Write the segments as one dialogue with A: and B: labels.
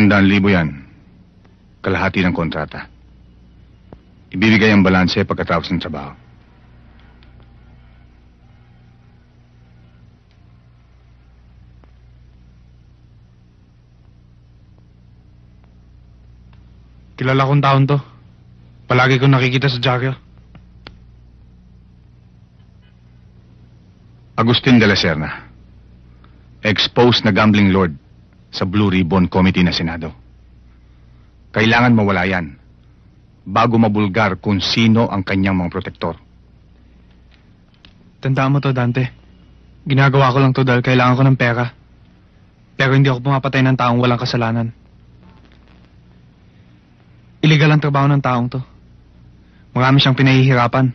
A: Isandaan libo yan. Kalahati ng kontrata. Ibibigay ang balanse pagkatapos ng trabaho.
B: Kilala kong taon to. Palagi kong nakikita sa Jagger.
A: Agustin de la Serna. Exposed na gambling lord sa Blue Ribbon Committee na Senado. Kailangan mawala yan bago mabulgar kung sino ang kanyang mga protektor.
B: Tandaan mo to, Dante. Ginagawa ko lang to dahil kailangan ko ng pera. Pero hindi ako pumapatay ng taong walang kasalanan. Illegal ang trabaho ng taong to. Marami siyang pinahihirapan.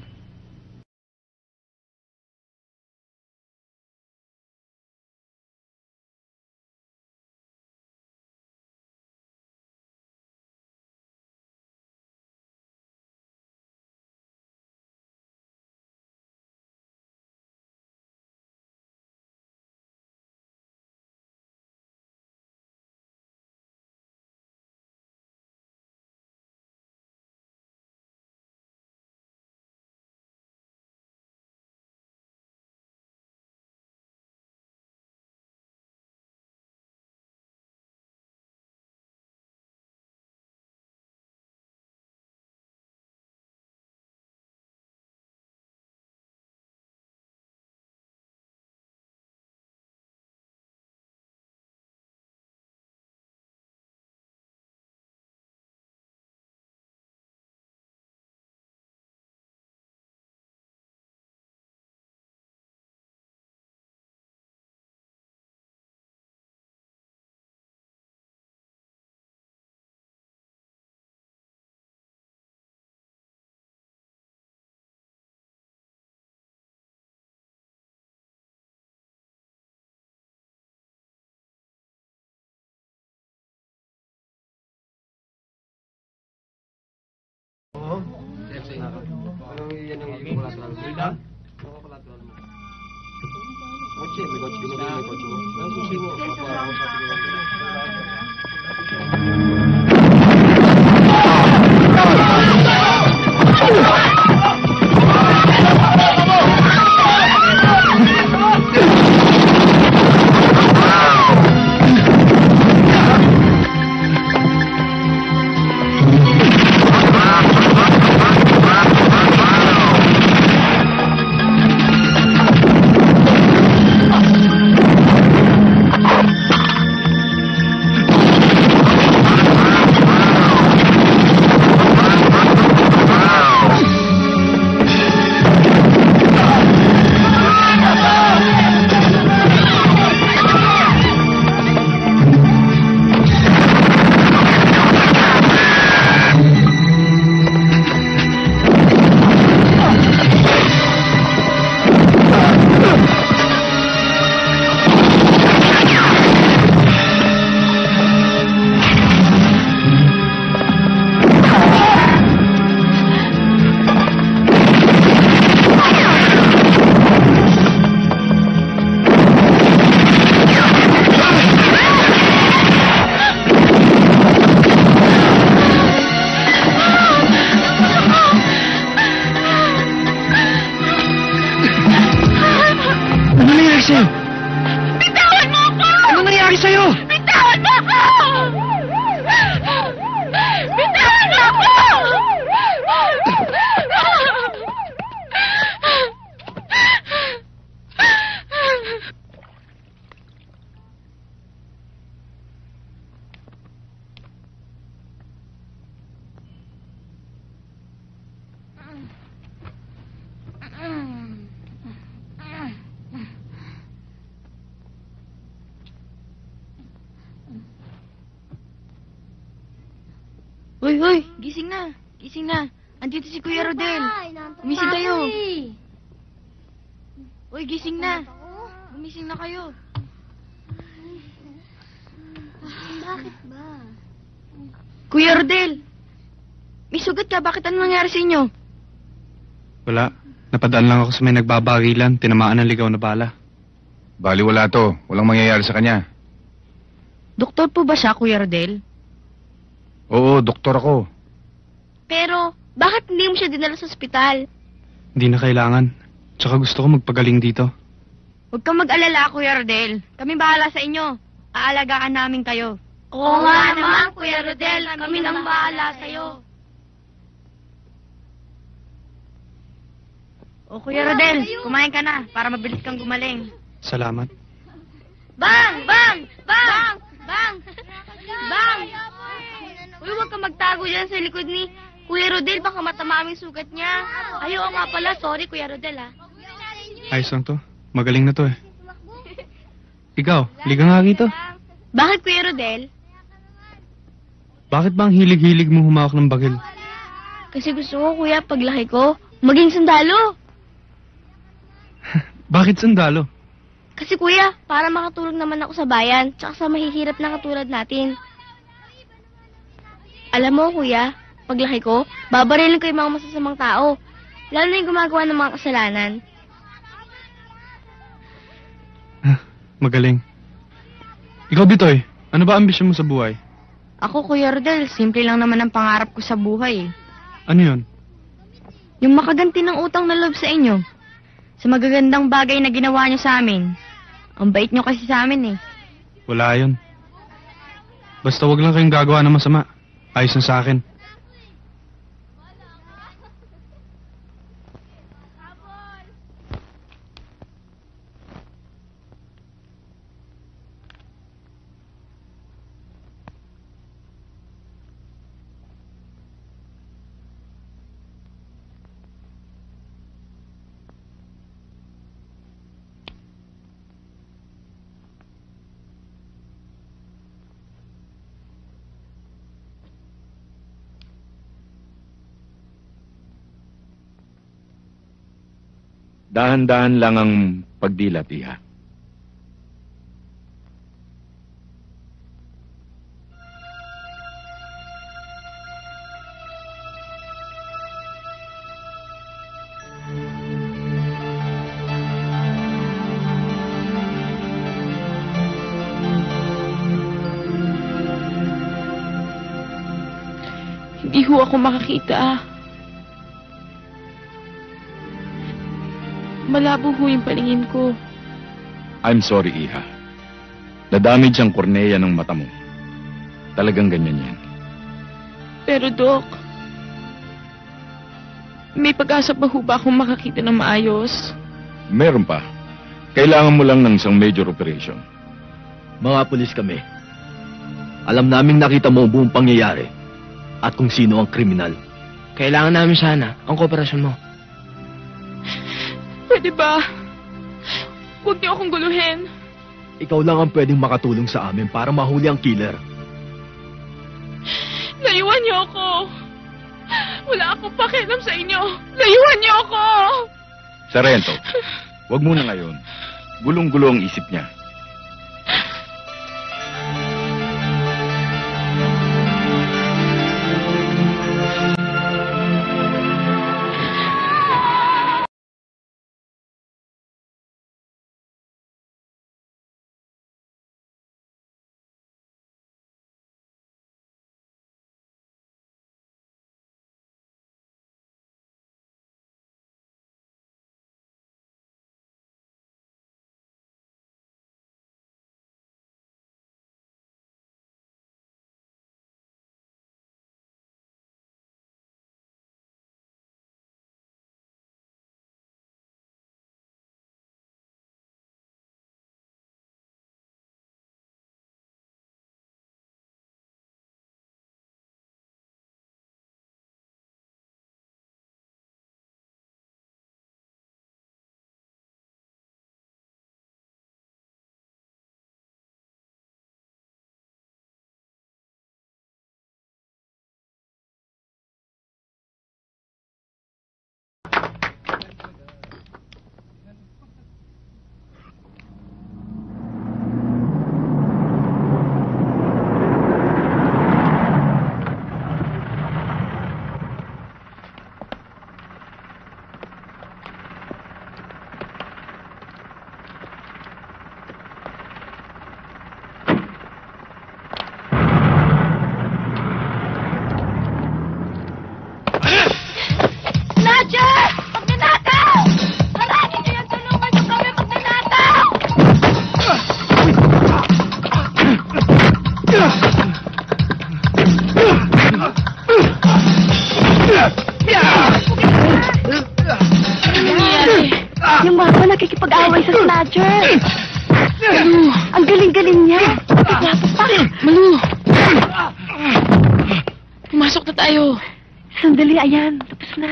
B: Magda. Oke, may
C: kotse mo
B: din, may
C: kotse mo. Nasusibo,
D: mapapawag sa akin. Na kayo.
C: Bakit ba?
D: Kuya Rodel. May sugat ka. Bakit ano nangyari sa inyo?
B: Wala. Napadaan lang ako sa may nagbabarilan. Tinamaan ng ligaw na bala.
A: Bali wala to. Walang mangyayari sa kanya.
D: Doktor po ba siya, Kuya Rodel?
A: Oo, doktor ako.
C: Pero, bakit hindi mo siya dinala sa ospital?
B: Hindi na kailangan. Tsaka gusto ko magpagaling dito.
D: Huwag kang mag-alala, Kuya Rodel. Kami bahala sa inyo. Aalagaan namin kayo.
C: Oo nga naman, Kuya Rodel. Kami nang bahala sa'yo.
D: O Kuya Rodel, kumain ka na para mabilis kang gumaling.
B: Salamat.
C: Bang! Bang! Bang! Bang! Bang!
D: Uy, huwag kang magtago dyan sa likod ni Kuya Rodel. Baka matama ang sugat niya.
C: Ay, oo nga pala. Sorry, Kuya Rodel, ah.
B: Ayos lang to. Magaling na to eh. Ikaw, liga nga rito.
D: Bakit, Kuya Rodel?
B: Bakit ba ang hilig-hilig mo humawak ng bagil?
D: Kasi gusto ko, Kuya, paglaki ko, maging sundalo.
B: Bakit sundalo?
D: Kasi kuya, para makatulong naman ako sa bayan, tsaka sa mahihirap na katulad natin. Alam mo, kuya, paglaki ko, babarilin ko yung mga masasamang tao. Lalo na yung gumagawa ng mga kasalanan.
B: Magaling. Ikaw, Bitoy, ano ba ambisyon mo sa buhay?
D: Ako, Kuya Rodel, simple lang naman ang pangarap ko sa buhay.
B: Ano yun?
D: Yung makaganti ng utang na loob sa inyo. Sa magagandang bagay na ginawa niyo sa amin. Ang bait niyo kasi sa amin eh.
B: Wala yun. Basta wag lang kayong gagawa ng masama. Ayos na sa akin.
E: Dahan-dahan lang ang pagdilat, iha.
C: Hindi ho ako makakita. Malabo ho yung paningin ko.
E: I'm sorry, iha. Nadamage ang kornea ng mata mo. Talagang ganyan yan.
C: Pero, Dok, may pag-asa pa ho ba akong makakita ng maayos?
E: Meron pa. Kailangan mo lang ng isang major operation.
F: Mga pulis kami. Alam naming nakita mo ang buong pangyayari at kung sino ang kriminal.
G: Kailangan namin sana ang kooperasyon mo.
C: Pwede ba? Huwag niyo akong guluhin.
F: Ikaw lang ang pwedeng makatulong sa amin para mahuli ang killer.
C: Layuan niyo ako. Wala akong pakialam sa inyo. Layuan niyo ako.
E: Sarento, wag muna ngayon. Gulong-gulo ang isip niya.
H: Ayan. Tapos na.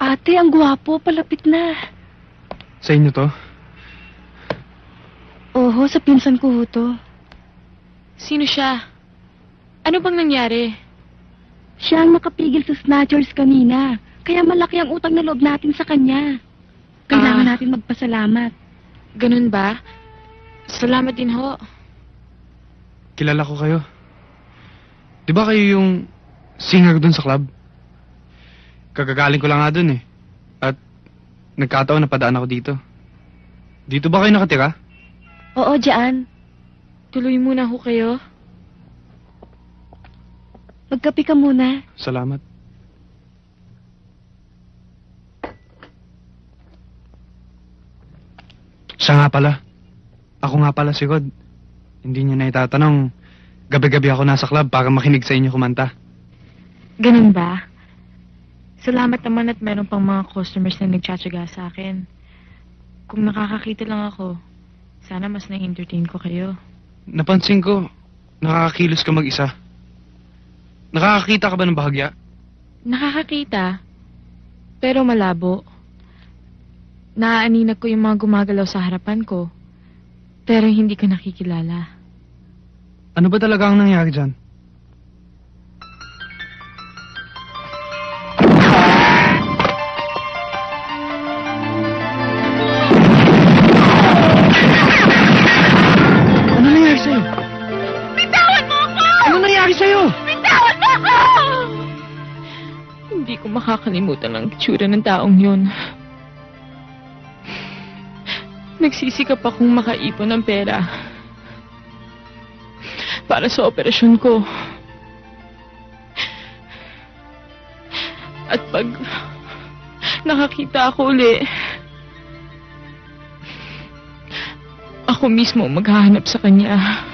H: Ate, ang gwapo. Palapit na.
B: Sa inyo to?
H: Oho, sa pinsan ko ho to.
C: Sino siya? Ano bang nangyari?
H: Siya ang nakapigil sa snatchers kanina. Kaya malaki ang utang na loob natin sa kanya. Kailangan
C: Ah.
H: natin magpasalamat.
C: Ganun ba? Salamat din ho.
B: Kilala ko kayo. Di ba kayo yung singer dun sa club? Kagagaling ko lang nga dun eh. At nagkataon na padaan ako dito. Dito ba kayo nakatira?
H: Oo, Diyan.
C: Tuloy muna ho kayo.
H: Magkape ka muna.
B: Salamat. Siya nga pala. Ako nga pala si Rod. Hindi niyo na itatanong. Gabi-gabi ako nasa club para makinig sa inyo kumanta.
C: Ganun ba? Salamat naman at meron pang mga customers na nagtsatsaga sa akin. Kung nakakakita lang ako, sana mas na-entertain ko kayo.
B: Napansin ko, nakakakilos ka mag-isa. Nakakakita ka ba ng bahagya?
C: Nakakakita, pero malabo. Naaaninag ko yung mga gumagalaw sa harapan ko, pero hindi ko nakikilala.
B: Ano ba talaga ang nangyari dyan? Ano nangyari sa'yo?
C: Bitawan mo ako!
B: Ano nangyari sa'yo?
C: Bitawan mo ako! Hindi ko makakalimutan ang itsura ng taong yun. Nagsisikap akong makaipon ng pera. Para sa operasyon ko. At pag nakakita ako uli, ako mismo maghahanap sa kanya.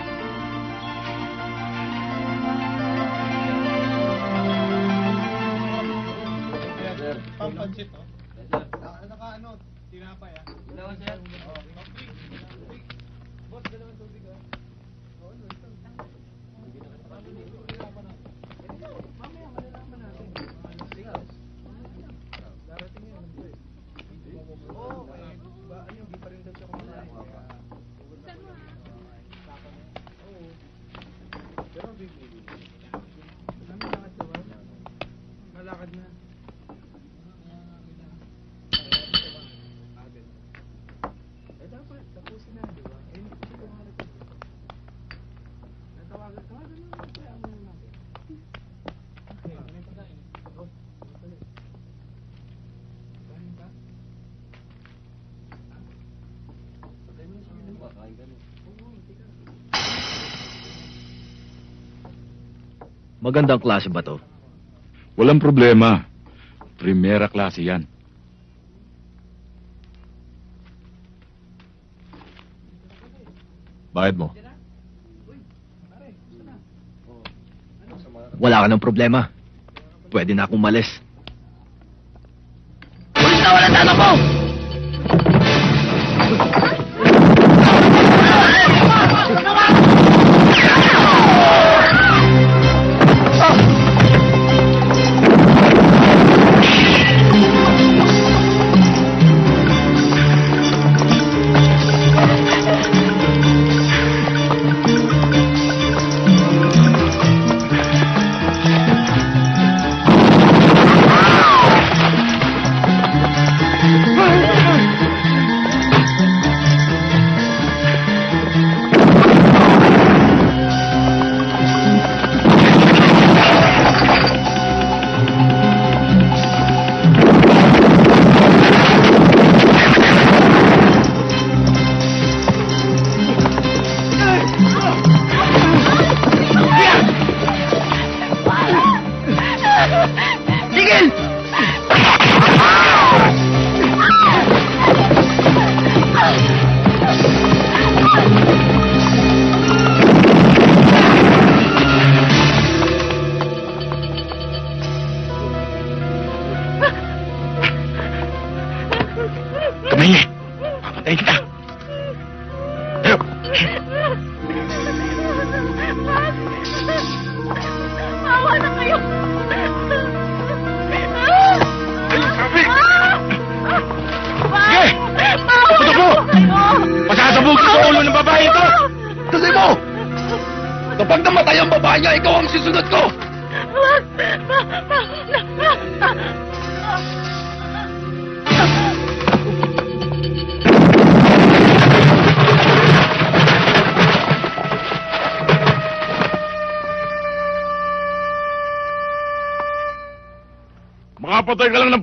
F: Magandang klase ba to?
E: Walang problema. Primera klase yan.
F: Bayad mo. Wala ka ng problema. Pwede na akong malis.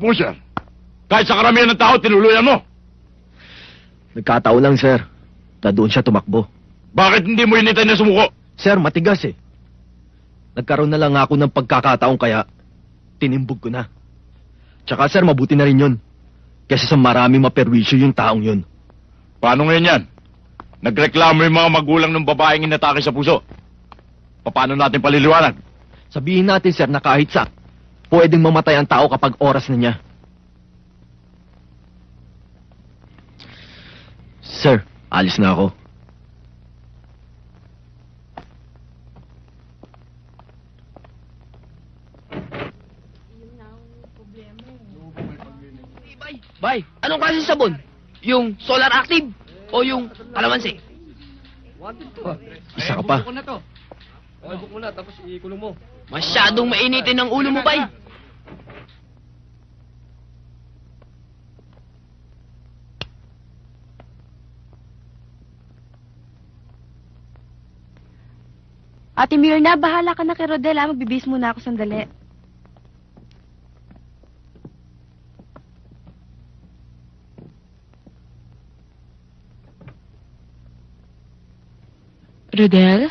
E: Ng pusher. Kahit sa karamihan ng tao, tinuluyan mo.
F: Nagkataon lang, sir, na doon siya tumakbo.
E: Bakit hindi mo initay na sumuko?
F: Sir, matigas eh. Nagkaroon na lang ako ng pagkakataon kaya tinimbog ko na. Tsaka sir, mabuti na rin yun. Kasi sa marami maperwisyo yung taong yun.
E: Paano ngayon yan? Nagreklamo yung mga magulang ng babaeng inatake sa puso. Paano natin paliliwanag?
F: Sabihin natin sir na kahit sa pwedeng mamatay ang tao kapag oras na niya. Sir, alis na ako.
G: Bay, anong klase sabon? Yung solar active o yung kalamansi?
F: Isa ka pa.
G: Masyadong mainitin ang ulo mo, bay.
D: Ate Mirna, bahala ka na kay Rodel ha. Magbibis muna ako sandali.
C: Rodel?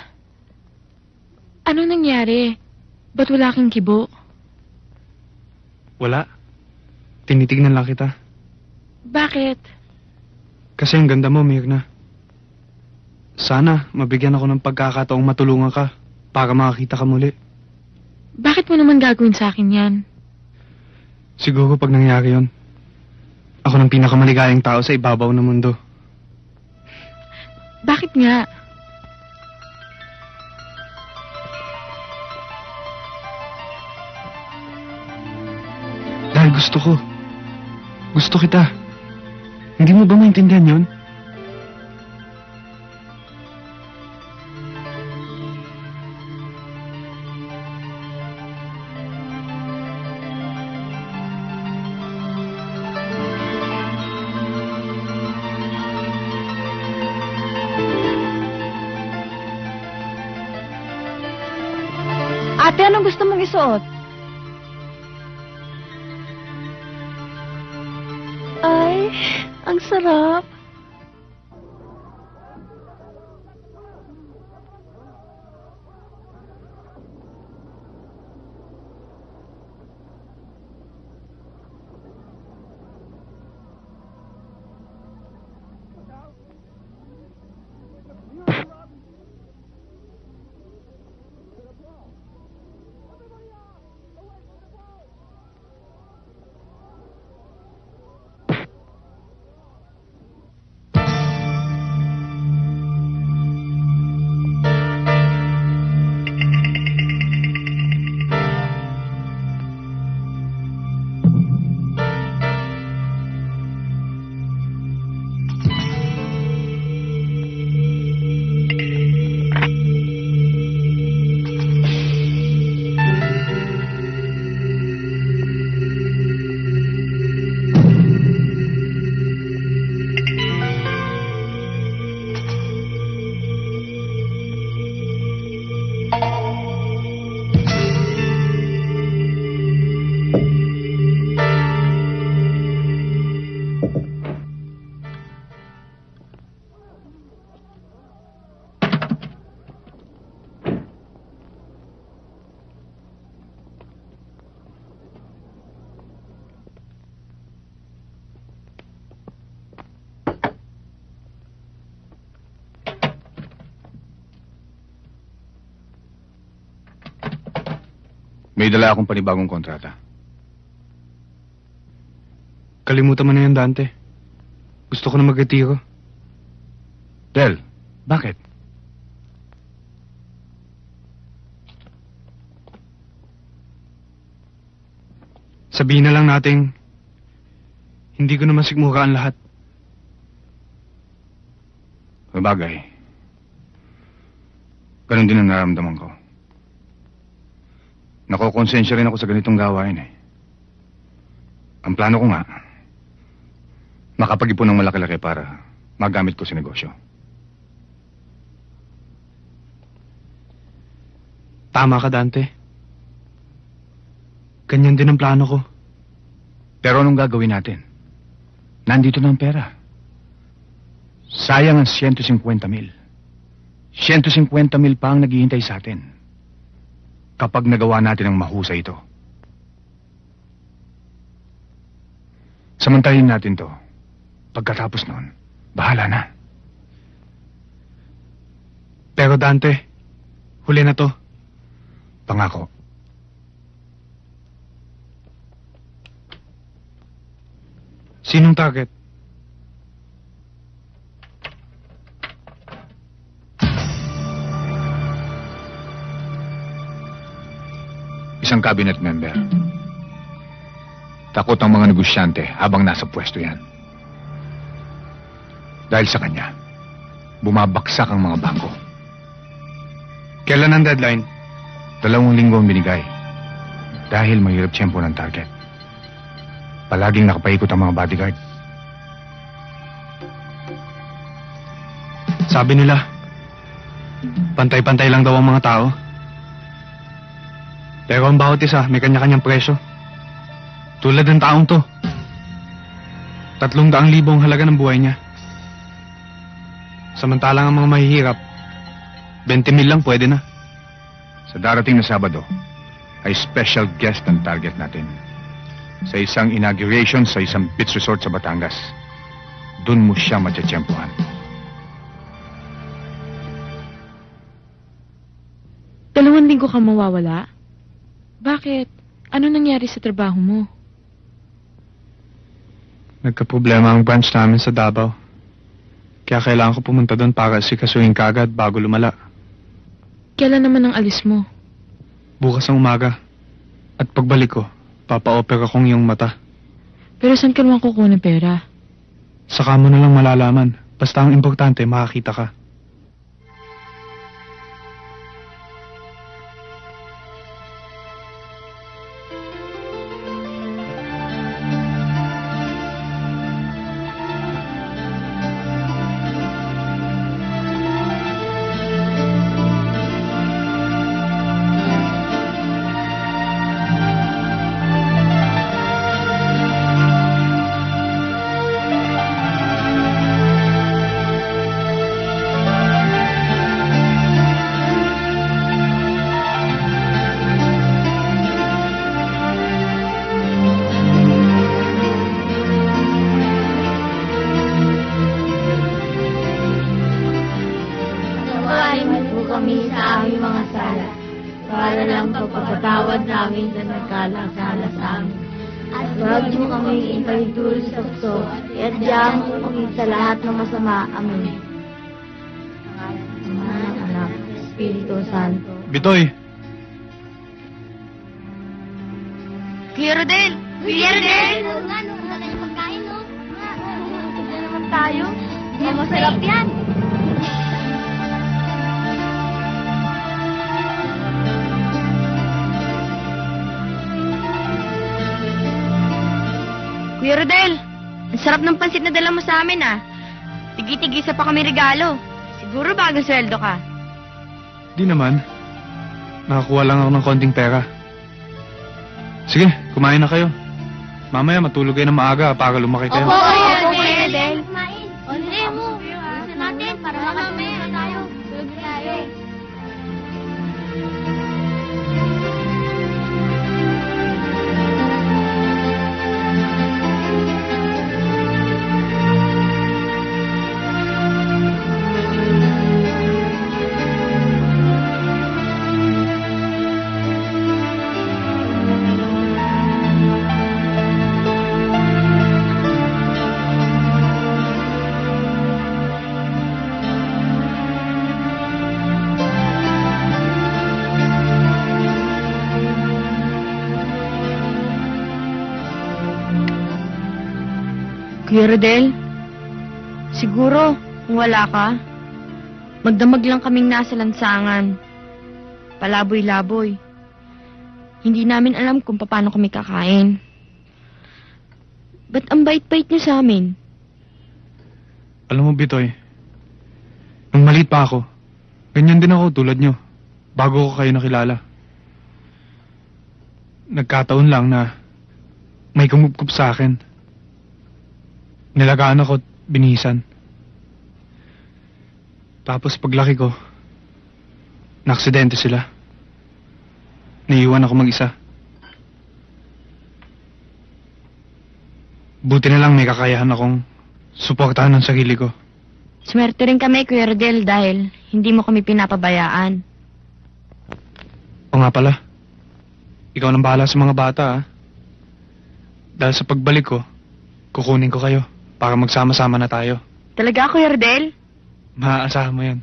C: Anong nangyari? Ba't wala kang kibo?
B: Wala. Tinitignan lang kita.
C: Bakit?
B: Kasi ang ganda mo, Mirna. Sana mabigyan ako ng pagkakataong matulungan ka para makakita ka muli.
C: Bakit mo naman gagawin sa akin yan?
B: Siguro pag nangyari yon, ako ng pinakamaligayang tao sa ibabaw ng mundo.
C: Bakit nga?
B: Dahil gusto ko. Gusto kita. Hindi mo ba maintindihan yon?
A: May dala akong panibagong kontrata.
B: Kalimutan mo na yan, Dante. Gusto ko na mag-retiro.
A: Del, bakit?
B: Sabihin na lang nating hindi ko naman sigmura ang lahat.
A: Sabagay. Ganon din ang nararamdaman ko. Nakokonsensya rin ako sa ganitong gawain eh. Ang plano ko nga, makapag-ipon ng malaki-laki para magamit ko sa negosyo.
B: Tama ka, Dante. Ganyan din ang plano ko.
A: Pero anong gagawin natin? Nandito na ang pera. Sayang ang 150 mil. 150 mil pa ang naghihintay sa atin. Kapag nagawa natin ang mahusay ito. Samantahin natin to. Pagkatapos noon, bahala na.
B: Pero Dante, huli na to.
A: Pangako.
B: Sinong target?
A: Isang cabinet member. Takot ang mga negosyante habang nasa pwesto yan. Dahil sa kanya, bumabaksak ang mga bangko.
B: Kailan ang deadline?
A: Dalawang linggo ang binigay. Dahil mahirap tiyempo ng target. Palaging nakapaikot ang mga bodyguard.
B: Sabi nila, pantay-pantay lang daw ang mga tao. Pero ang bawat isa may kanya-kanyang presyo. Tulad ng taong to. Tatlong daang libo ang halaga ng buhay niya. Samantalang ang mga mahihirap, 20 mil lang pwede na.
A: Sa darating na Sabado, ay special guest ang target natin. Sa isang inauguration sa isang beach resort sa Batangas. Doon mo siya matyatyempohan.
C: Dalawang linggo ka mawawala? Bakit? Ano nangyari sa trabaho mo?
B: Nagka-problema ang branch namin sa Davao. Kaya kailangan ko pumunta doon para sikasuhin kagad bago lumala.
C: Kailan naman ang alis mo?
B: Bukas ang umaga. At pagbalik ko, papa-opera kong yung mata.
C: Pero saan ka naman kukuha ng pera?
B: Saka mo na lang malalaman. Basta ang importante, makakita ka.
D: Kami sa lahat ng masama. Amen. Ama Anak, Espiritu Santo.
B: Bitoy,
D: Kuya Rodel! Kuya Rodel! Tayo. Hindi masarap yan. Kuya Rodel, sarap ng pansit na dala mo sa amin, ah. Tigi-tigisa pa kami regalo. Siguro bagong sweldo ka.
B: di naman. Nakakuha lang ako ng konting pera. Sige, kumain na kayo. Mamaya matulog kayo ng maaga para lumaki kayo.
D: Opo, Kuya Rodel. O, hindi Kuya siguro kung wala ka, Magdamag lang kaming nasa lansangan. Palaboy-laboy. Hindi namin alam kung paano kami kakain. Ba't ang bait-bait niyo sa amin?
I: Alam mo, Bitoy, nung maliit pa ako, ganyan din ako tulad nyo, bago ko kayo nakilala. Nagkataon lang na may kumupkup sa akin. Nilagaan ako at binihisan. Tapos paglaki ko, naaksidente sila. Naiiwan ako mag-isa. Buti na lang may kakayahan akong suportahan ng sarili ko.
D: Swerte rin kami, Kuya Rodel, dahil hindi mo kami pinapabayaan.
I: O nga pala, ikaw nang bahala sa mga bata, ah. Dahil sa pagbalik ko, kukunin ko kayo para magsama-sama na tayo.
D: Talaga, Kuya Rodel?
I: Maaasahan mo yan.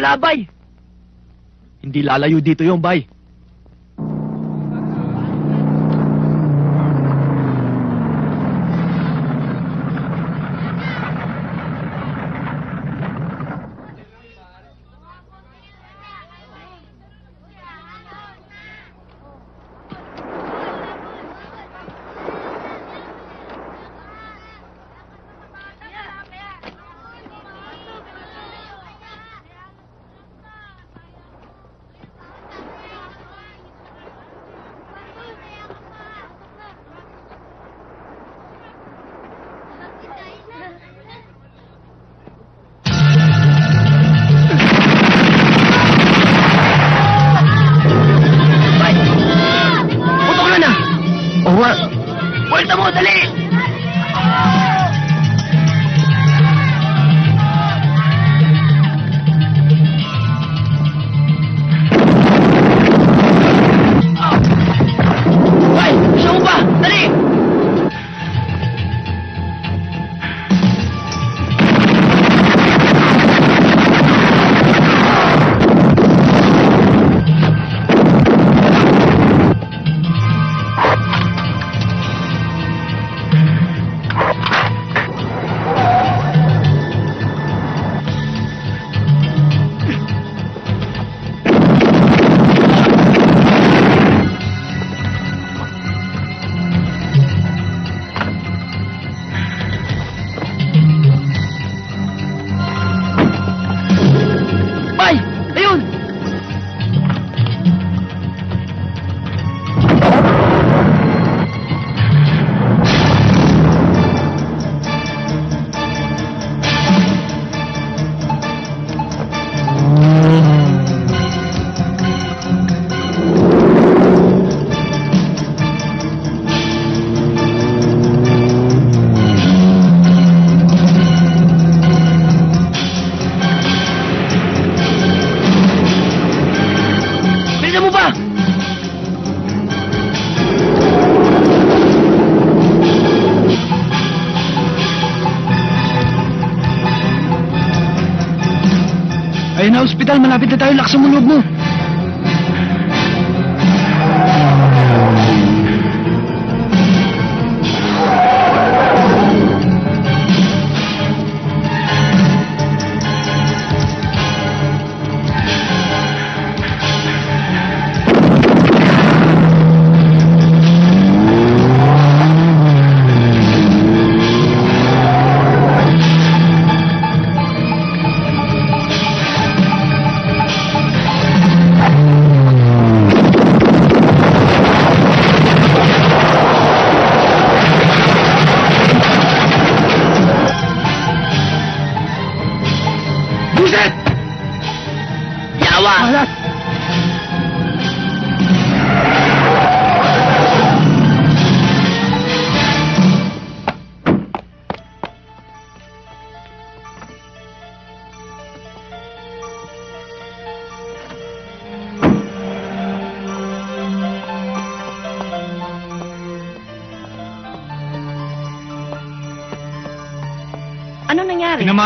F: Nawala bay! Hindi lalayo dito yung bay.
B: Malapit na tayo. Laksan mo loob mo.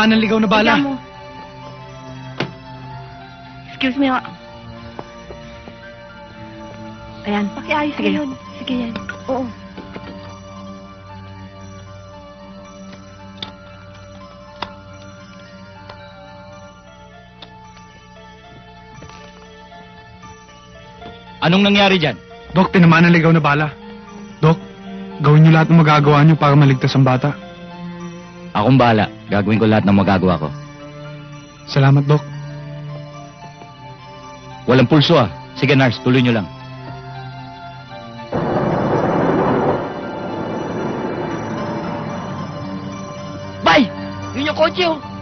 B: Tinamaan ng ligaw na bala.
J: Mo. Excuse me, ho. Ayan, pakiayos Sige. yun. Sige yan. Oo.
K: Anong nangyari dyan?
B: Dok, tinamaan ng ligaw na bala. Dok, gawin niyo lahat ng magagawa niyo para maligtas ang bata.
K: Akong bahala. Gagawin ko lahat ng magagawa ko.
B: Salamat, Dok.
K: Walang pulso ah. Sige, nurse, tuloy nyo lang.
G: Bay! Yun yung kotse, oh.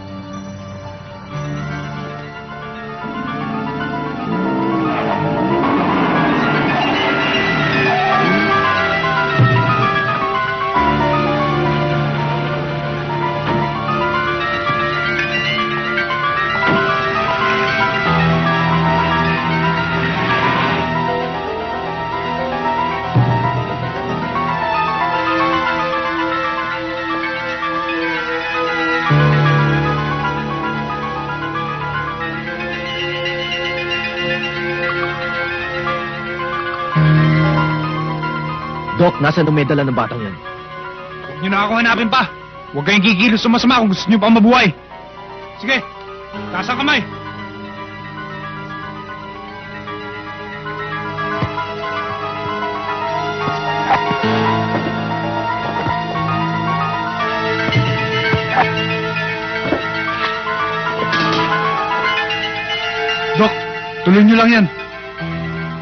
F: Doc, nasa ang medala ng batang yan?
B: Huwag niyo na ako hanapin pa. Huwag kayong kikilos sa masama kung gusto niyo pa mabuhay. Sige, taas ang kamay. Dok, tuloy niyo lang yan.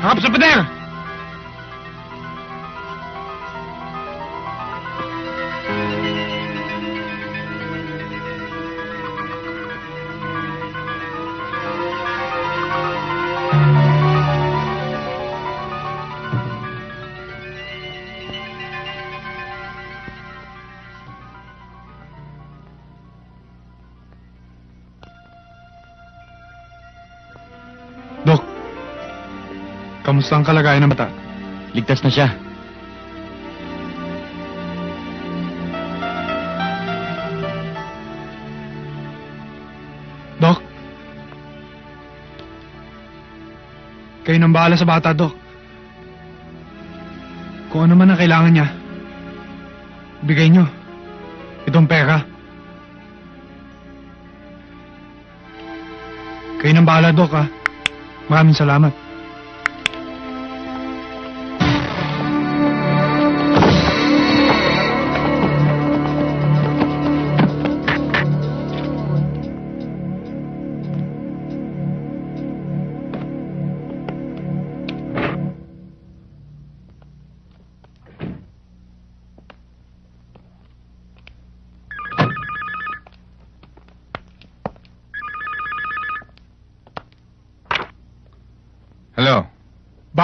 B: Harap sa pader! Kamusta ang kalagayan ng bata?
E: Ligtas na siya.
B: Dok? Kayo nang bahala sa bata, Dok. Kung ano man ang kailangan niya, bigay niyo. Itong pera. Kayo nang bahala, Dok, ha? Maraming salamat.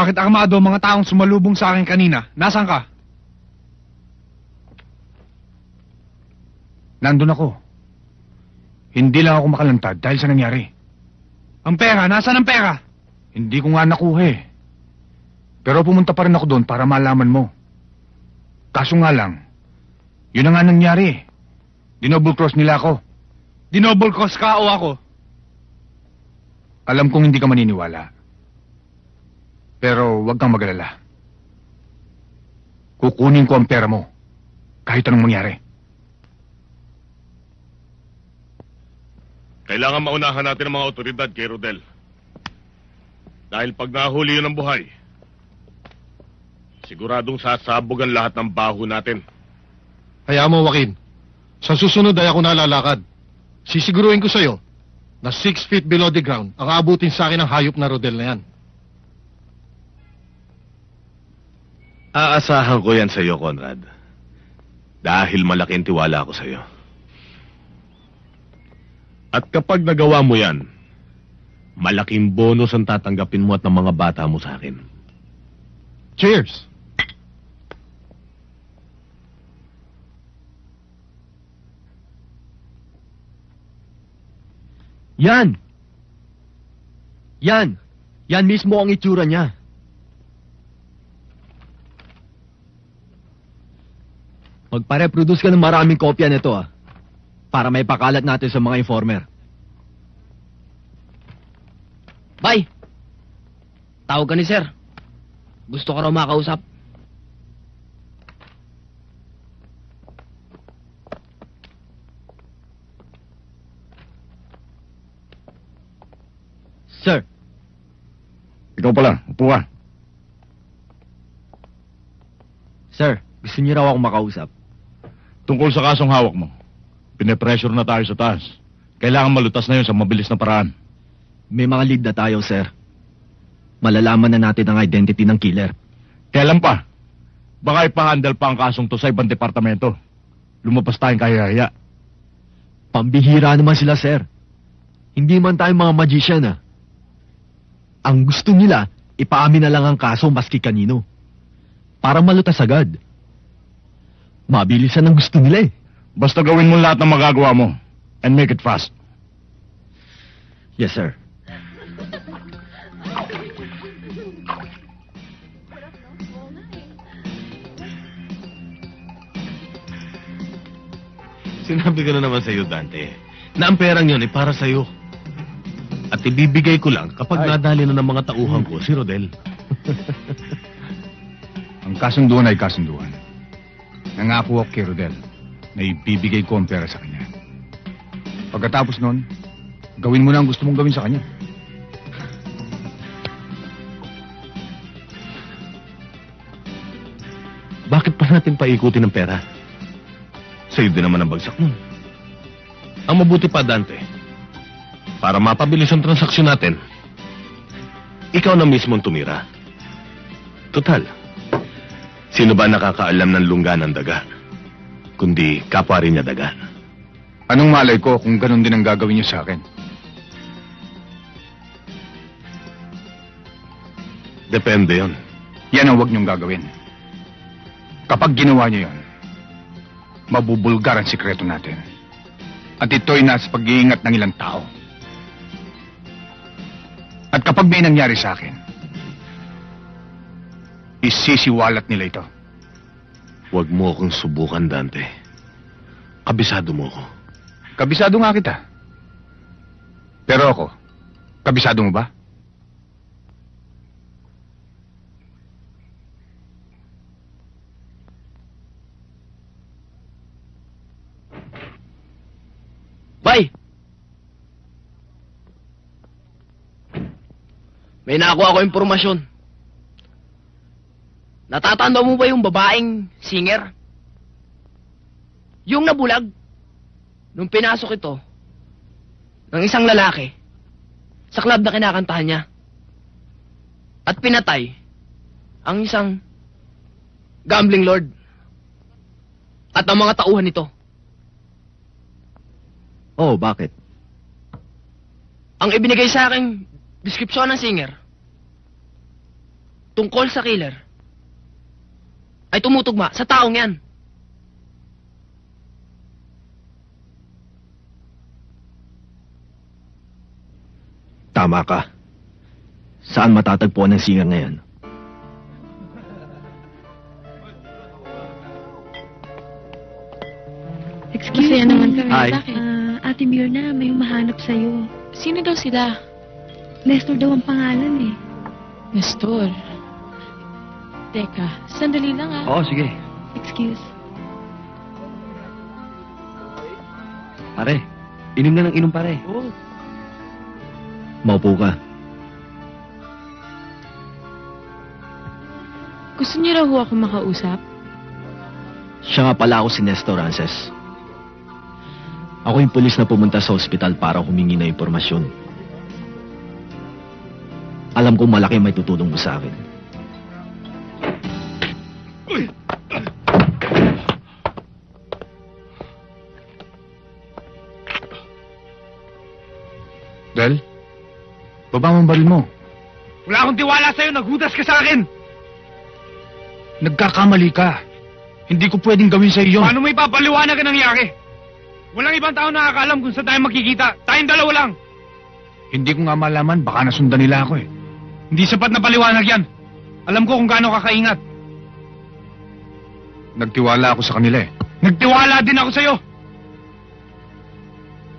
B: Bakit armado ang mga taong sumalubong sa akin kanina? Nasaan ka?
A: Nandun ako. Hindi lang ako makalantad dahil sa nangyari.
B: Ang pera, nasaan ang pera?
A: Hindi ko nga nakuha eh. Pero pumunta pa rin ako doon para malaman mo. Kaso nga lang, yun na nga nangyari. Dinouble cross nila ako.
B: Dinoble cross ka o ako?
A: Alam kong hindi ka maniniwala. Pero wag kang magalala. Kukunin ko ang pera mo. Kahit anong mangyari.
L: Kailangan maunahan natin ang mga otoridad kay Rodel. Dahil pag nahuli yun ng buhay, siguradong sasabog ang lahat ng baho natin.
M: Kaya mo, Joaquin. Sa susunod ay ako nalalakad. Sisiguruhin ko sa'yo na six feet below the ground ang aabutin sa akin ng hayop na Rodel na yan.
L: Aasahan ko yan sa iyo, Conrad. Dahil malaking tiwala ako sa iyo. At kapag nagawa mo yan, malaking bonus ang tatanggapin mo at ng mga bata mo sa akin.
M: Cheers!
F: Yan! Yan! Yan mismo ang itsura niya. Magpa-reproduce ka ng maraming kopya nito ah. Para may pakalat natin sa mga informer.
G: Bay! Tawag ka ni sir. Gusto ko raw makausap.
F: Sir,
E: Ikaw pala, upo ka.
F: sir, gusto niyo raw akong makausap.
E: Tungkol sa kasong hawak mo, pine-pressure na tayo sa taas. Kailangan malutas na yun sa mabilis na paraan.
F: May mga lead na tayo, sir. Malalaman na natin ang identity ng killer.
E: Kailan pa? Baka ipahandle pa ang kasong to sa ibang departamento. Lumabas tayong kaya
F: Pambihira naman sila, sir. Hindi man tayo mga magician, ah. Ang gusto nila, ipaamin na lang ang kaso maski kanino. Para malutas agad. Mabilisan ang gusto nila eh.
E: Basta gawin mo lahat ng magagawa mo. And make it fast.
F: Yes, sir.
L: Sinabi ko na naman sa iyo, Dante, na ang perang yun ay para sa iyo. At ibibigay ko lang kapag nadali na ng mga tauhan ko si Rodel.
A: Ang kasunduan ay kasunduan. Nangako ako kay Rodel na ibibigay ko ang pera sa kanya. Pagkatapos nun, gawin mo na ang gusto mong gawin sa kanya.
L: Bakit pa natin paikutin ang pera? Sa'yo din naman ang bagsak nun. Ang mabuti pa, Dante, para mapabilis ang transaksyon natin, ikaw na mismo ang tumira. Total, sino ba nakakaalam ng lungga ng daga? Kundi kapwa rin niya daga.
A: Anong malay ko kung ganun din ang gagawin niyo sa akin?
L: Depende yon.
A: Yan ang huwag niyong gagawin. Kapag ginawa niyo yon, mabubulgar ang sikreto natin. At ito'y nasa pag-iingat ng ilang tao. At kapag may nangyari sa akin, isisiwalat nila ito.
L: Huwag mo akong subukan, Dante. Kabisado mo ako.
A: Kabisado nga kita. Pero ako, kabisado mo ba?
G: Bay! May nakuha ko impormasyon. Natatanda mo ba yung babaeng singer? Yung nabulag, nung pinasok ito, ng isang lalaki, sa club na kinakantahan niya. At pinatay, ang isang gambling lord. At ang mga tauhan nito.
F: Oh, bakit?
G: Ang ibinigay sa akin deskripsyon ng singer tungkol sa killer ay tumutugma sa taong yan.
F: Tama ka. Saan matatagpuan ng singer ngayon?
C: Excuse Masaya naman kami.
F: Hi.
C: Bakit?
H: Ah, Ate Mirna, may humahanap sa'yo.
C: Sino daw sila?
H: Nestor daw ang pangalan eh.
C: Nestor. Teka, sandali lang ah.
F: Oo, sige.
H: Excuse.
F: Pare, inom na ng inom pare. Maupo ka.
C: Gusto niyo raw ho ako makausap?
F: Siya nga pala ako si Nestor Ances. Ako yung pulis na pumunta sa ospital para humingi ng impormasyon. Alam kong malaki may tutulong mo sa akin.
A: Del, baba mo ang baril mo.
B: Wala akong tiwala sa'yo, naghudas ka sa akin!
A: Nagkakamali ka. Hindi ko pwedeng gawin sa iyo.
B: Paano mo ipapaliwanag ang nangyari? Walang ibang tao nakakaalam kung saan tayo magkikita. Tayong dalawa lang.
A: Hindi ko nga malaman, baka nasundan nila ako eh.
B: Hindi sapat na paliwanag yan. Alam ko kung gaano ka kaingat.
A: Nagtiwala ako sa kanila eh.
B: Nagtiwala din ako sa'yo.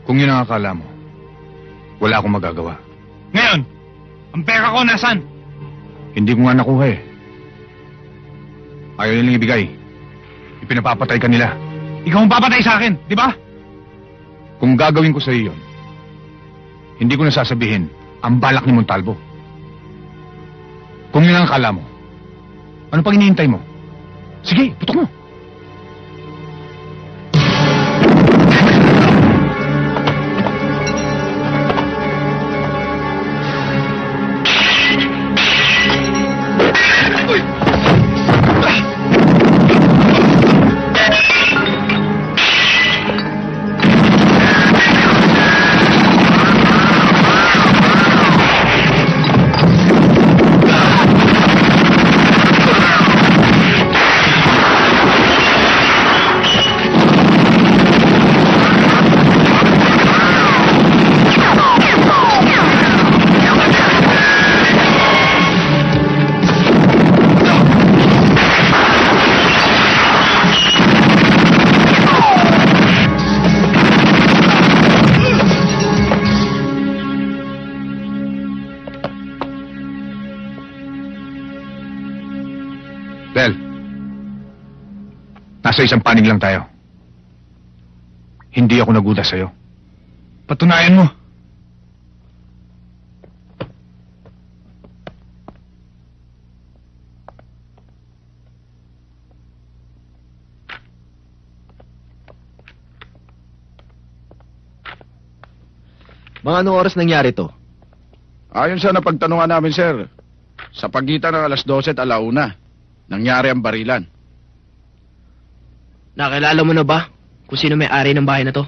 A: Kung yun ang akala mo, wala akong magagawa.
B: Ngayon, ang pera ko nasan?
A: Hindi ko nga nakuha eh. Ayaw nilang ibigay. Ipinapapatay ka nila.
B: Ikaw ang papatay sa akin, di ba?
A: Kung gagawin ko sa iyo yun, hindi ko na sasabihin ang balak ni Montalvo. Kung yun ang akala mo, ano pang hinihintay mo? Sige, putok mo. Nasa isang panig lang tayo. Hindi ako nagudas sa'yo.
B: Patunayan mo.
F: Mga anong oras nangyari to?
E: Ayon sa napagtanungan namin, sir, sa pagitan ng alas 12 at alauna, nangyari ang barilan.
G: Nakilala mo na ba kung sino may-ari ng bahay na to?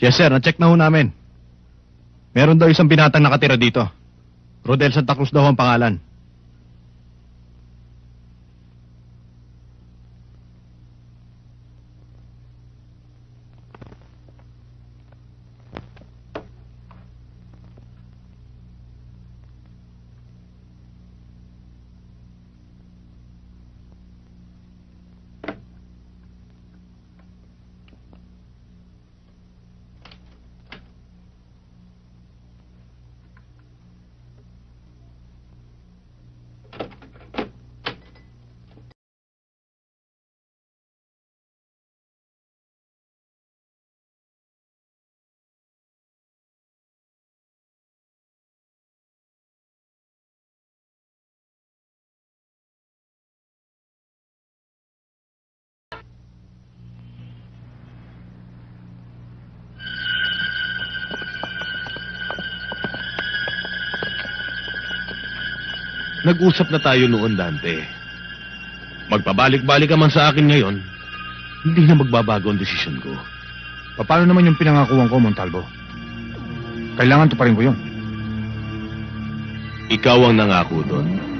F: Yes sir, na-check na ho namin. Meron daw isang binatang nakatira dito. Rodel Santa Cruz daw ang pangalan.
L: Nag-usap na tayo noon, Dante. Magpabalik-balik ka man sa akin ngayon, hindi na magbabago ang desisyon ko.
A: Paano naman yung pinangakuan ko, Montalvo? Kailangan to pa rin ko yun.
L: Ikaw ang nangako doon.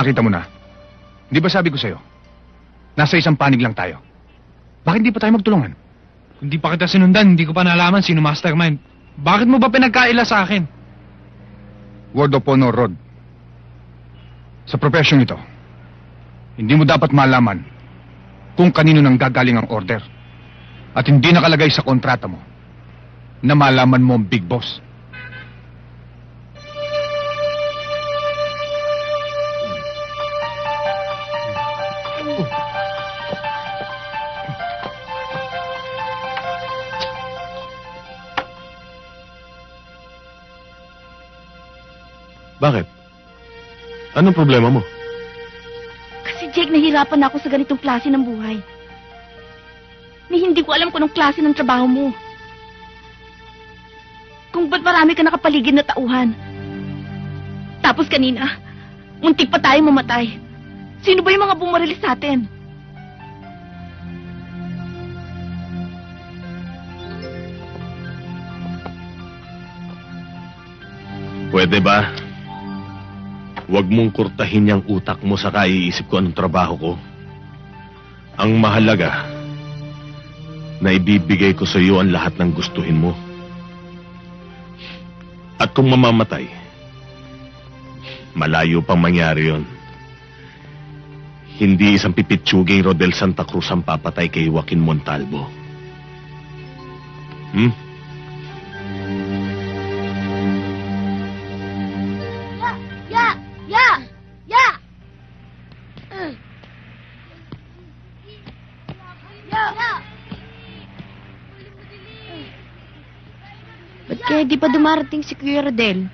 A: Nakita mo na. Di ba sabi ko sa'yo? Nasa isang panig lang tayo. Bakit di pa tayo magtulungan?
B: Kung di pa kita sinundan, hindi ko pa nalaman sino mastermind. Bakit mo ba pinagkaila sa akin?
A: Word of honor, Rod. Sa profesyon ito, hindi mo dapat malaman kung kanino nang gagaling ang order. At hindi nakalagay sa kontrata mo na malaman mo ang big boss.
L: Bakit? Anong problema mo?
J: Kasi Jake, nahirapan ako sa ganitong klase ng buhay. Ni hindi ko alam kung anong klase ng trabaho mo. Kung ba't marami ka nakapaligid na tauhan. Tapos kanina, muntik pa tayo mamatay. Sino ba yung mga bumarili sa atin?
L: Pwede ba? Huwag mong kurtahin yung utak mo sa kaiisip ko anong trabaho ko. Ang mahalaga, na ibibigay ko sa iyo ang lahat ng gustuhin mo. At kung mamamatay, malayo pang mangyari yon. Hindi isang pipitsuging Rodel Santa Cruz ang papatay kay Joaquin Montalvo. Hmm?
J: Kaya di pa dumarating si Kuya Rodel?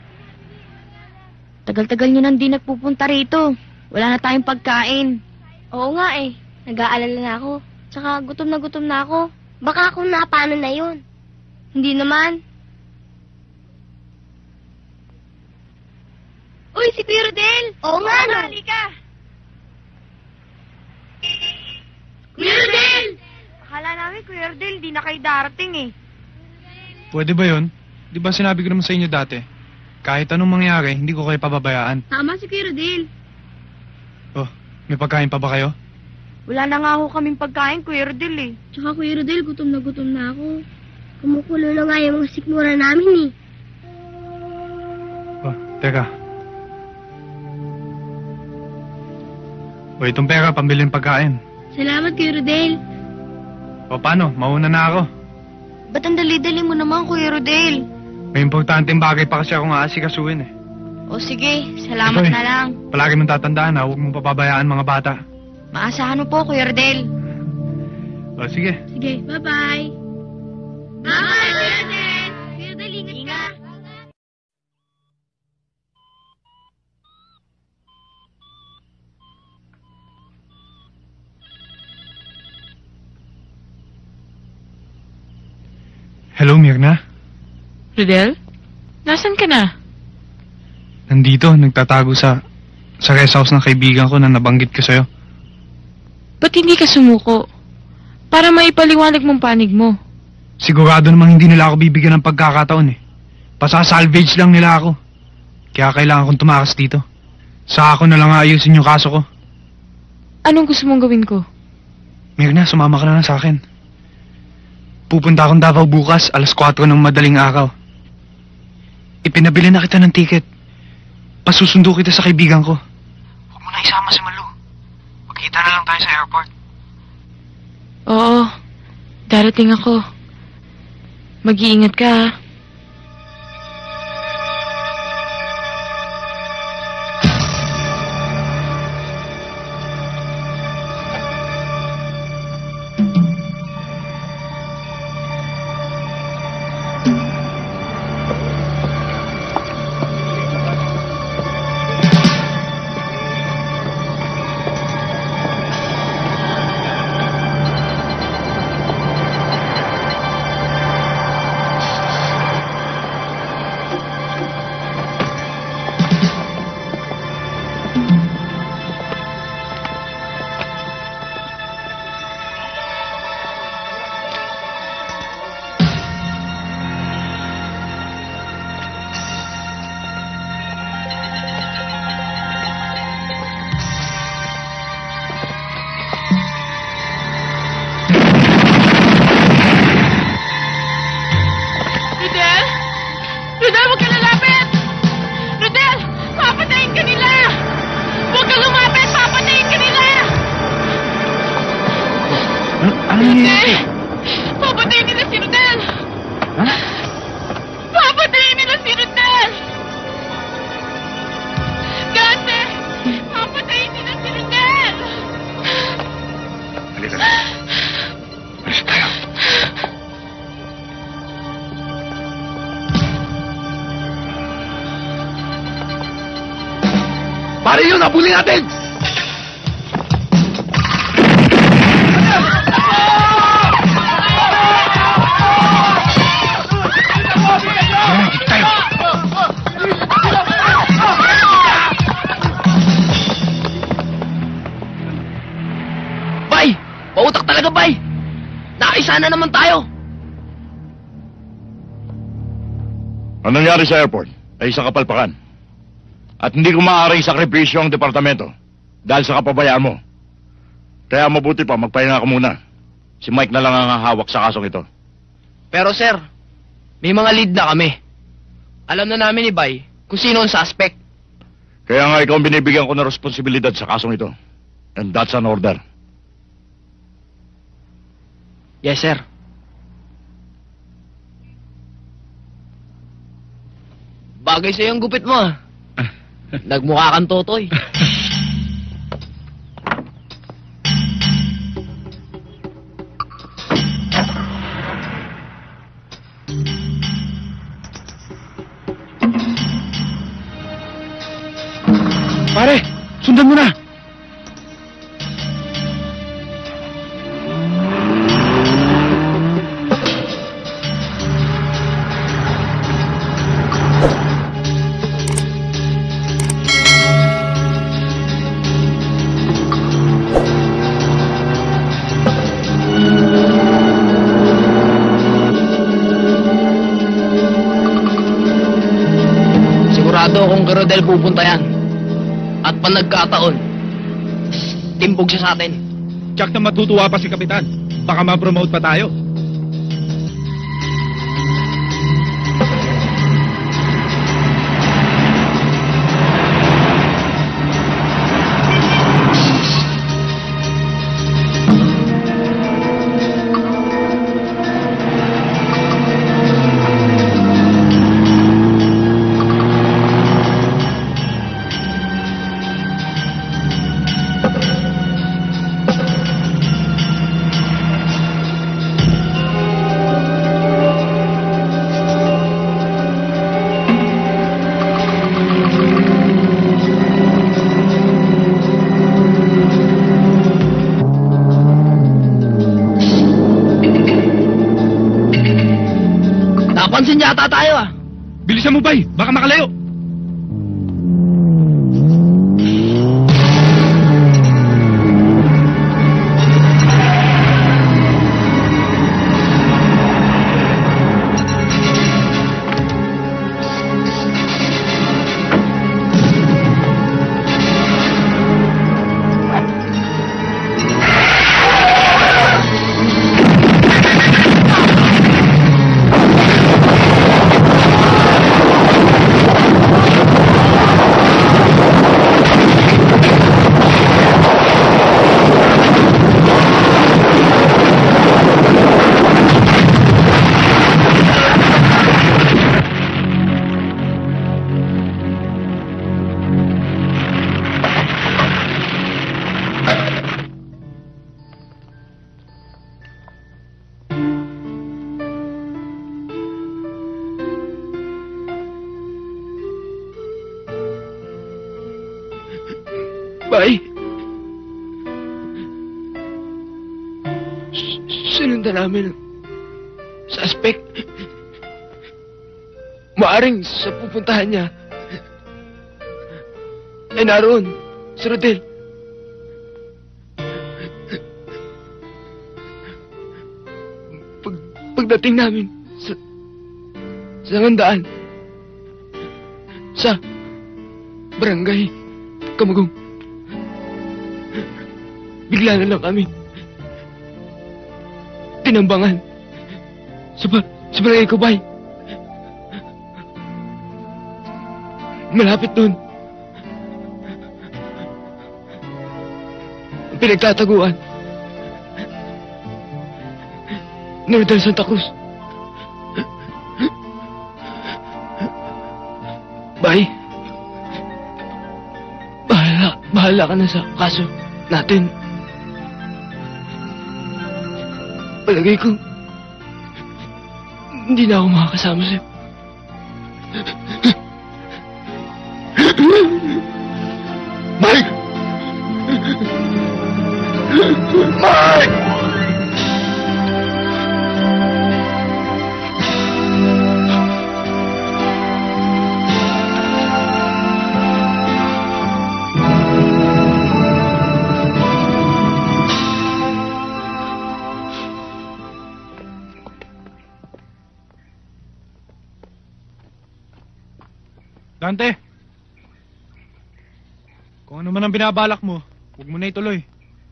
J: Tagal-tagal nyo nang di nagpupunta rito. Wala na tayong pagkain.
H: Oo nga eh. Nag-aalala na ako. Tsaka gutom na gutom na ako. Baka kung napano na yun. Hindi naman. Uy, si Kuya Rodel! Oo nga, no. Halika! Kuya Rodel!
D: Akala namin, Kuya Ardel, di na kayo darating eh.
B: Pwede ba yon? Di ba sinabi ko naman sa inyo dati? Kahit anong mangyari, hindi ko kayo pababayaan.
J: Tama si Kuya Rodel.
B: Oh, may pagkain pa ba kayo?
D: Wala na nga ho kaming pagkain, Kuya Ardel eh.
J: Tsaka Kuya Rodel, gutom na gutom na ako. Kumukulo na nga yung mga sikmura namin eh.
B: Oh, teka. O itong pera, pambili ng pagkain.
D: Salamat Kuya Rodel.
B: O paano, mauna na ako.
D: Ba't ang dali-dali mo naman, Kuya Rodel?
B: May importanteng bagay pa kasi akong aasikasuhin eh.
D: O sige, salamat
B: Ito eh.
D: na lang.
B: Palagi mong tatandaan ha, huwag mong papabayaan mga bata.
D: Maasahan mo po, Kuya Rodel.
B: O sige.
D: Sige, bye-bye. Bye-bye, Kuya Rodel. Kuya Rodel, ingat ka.
B: Hello, Mirna.
C: Rodel? Nasaan ka na?
B: Nandito, nagtatago sa sa rest house ng kaibigan ko na nabanggit ko sa'yo.
C: Ba't hindi ka sumuko? Para maipaliwanag mong panig mo.
B: Sigurado namang hindi nila ako bibigyan ng pagkakataon eh. Pasasalvage lang nila ako. Kaya kailangan kong tumakas dito. Sa ako na lang ayusin yung kaso ko.
C: Anong gusto mong gawin ko?
B: Mirna, sumama ka na lang sa akin. Pupunta akong Davao bukas, alas 4 ng madaling araw. Ipinabili na kita ng ticket. Pasusundo kita sa kaibigan ko. Huwag mo na isama si Malu. Magkita na lang tayo sa airport.
C: Oo, darating ako. Mag-iingat ka ha.
E: Nangyari sa airport ay isang kapalpakan. At hindi ko maaaring sakripisyo ang departamento dahil sa kapabayaan mo. Kaya mabuti pa, magpahinga ka muna. Si Mike na lang ang hawak sa kasong ito.
G: Pero sir, may mga lead na kami. Alam na namin ni Bay kung sino ang suspect.
E: Kaya nga ikaw ang binibigyan ko ng responsibilidad sa kasong ito. And that's an order.
G: Yes, sir. Bagay sa yung gupit mo, ah. Nagmukha kang totoy. pupunta yan. At pa nagkataon, timbog siya sa atin.
B: Tsak na matutuwa pa si Kapitan. Baka ma-promote pa tayo. Bay.
N: Sinundan namin ang suspect. Maaring sa pupuntahan niya. Ay naroon, si Rodel. Pag, pagdating namin sa, sa handaan, sa barangay Kamagong. Bigla na lang kami. Tinambangan. Sa, ba, sa barangay Kubay. Malapit doon. Pinagtataguan. Rodel Santa Cruz. Bay. Bahala, bahala ka na sa kaso natin. Palagay ko, hindi na ako makakasama sa'yo.
B: Binabalak mo, huwag mo na ituloy.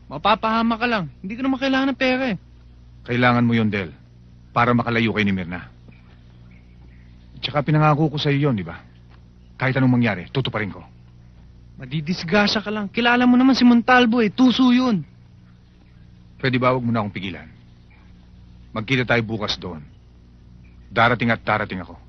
B: Mapapahama ka lang. Hindi ko naman kailangan ng pera eh.
A: Kailangan mo yun, Del. Para makalayo kay ni Mirna. Tsaka pinangako ko sa iyo yun, di ba? Kahit anong mangyari, tutuparin ko.
B: Madidisgrasya ka lang. Kilala mo naman si Montalvo eh. Tuso yun.
A: Pwede ba huwag mo na akong pigilan? Magkita tayo bukas doon. Darating at darating ako.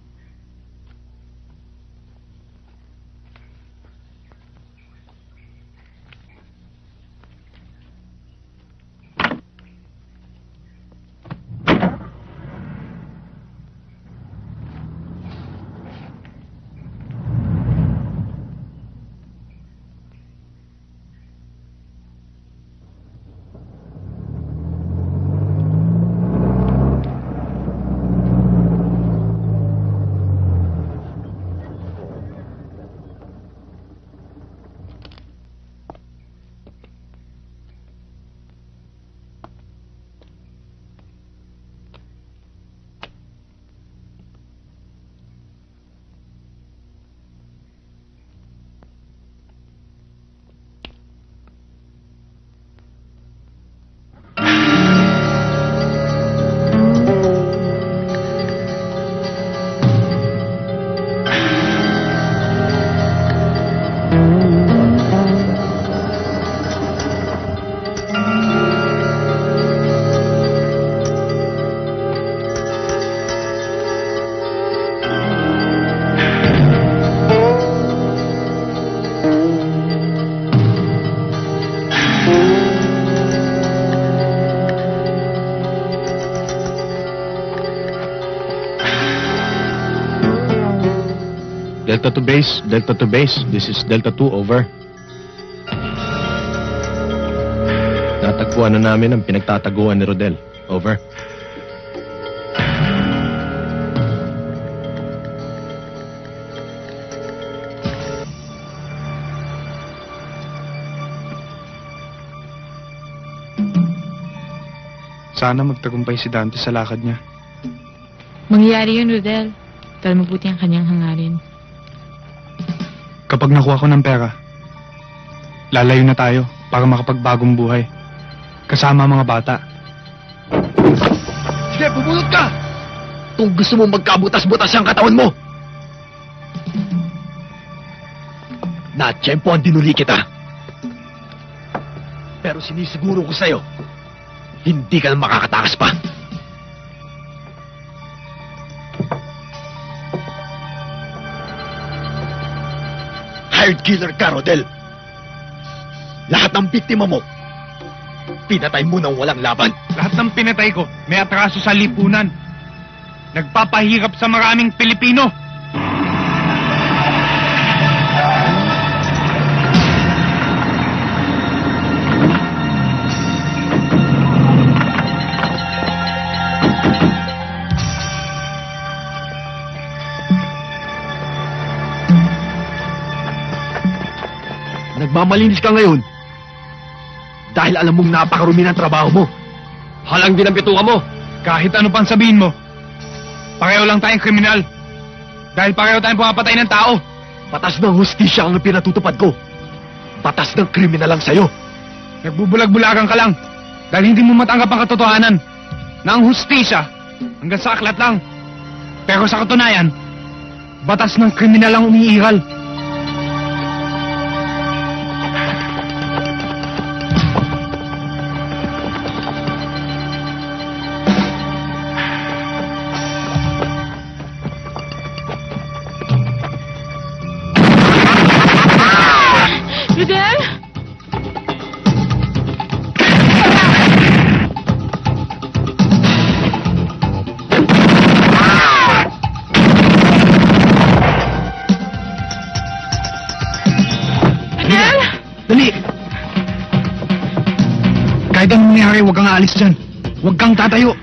O: Delta to base, Delta to base. This is Delta 2, over. Natagpuan na namin ang pinagtataguan ni Rodel. Over.
B: Sana magtagumpay si Dante sa lakad niya.
C: Mangyayari yun, Rodel. Dahil mabuti ang kanyang hangarin.
B: Kapag nakuha ko ng pera, lalayo na tayo para makapagbagong buhay. Kasama ang mga bata.
F: Sige, pumulot ka! Kung gusto mo magkabutas-butas ang katawan mo! Na-tsempo ang dinuli kita. Pero sinisiguro ko sa'yo, hindi ka na makakatakas pa. Hired killer ka, Rodel. Lahat ng biktima mo, pinatay mo nang walang laban.
B: Lahat ng pinatay ko, may atraso sa lipunan. Nagpapahirap sa maraming Pilipino.
F: Nagmamalinis ka ngayon. Dahil alam mong napakarumi ng trabaho mo.
B: Halang din ang bituka mo. Kahit ano pang sabihin mo. Pareho lang tayong kriminal. Dahil pareho tayong pumapatay ng tao.
F: Batas ng hustisya ang pinatutupad ko. Batas ng kriminal lang sa'yo.
B: Nagbubulag-bulagan ka lang. Dahil hindi mo matanggap ang katotohanan. Na ang hustisya, hanggang sa aklat lang. Pero sa katunayan, batas ng kriminal ang umiiral. Mangyari, huwag kang aalis dyan. Huwag kang tatayo.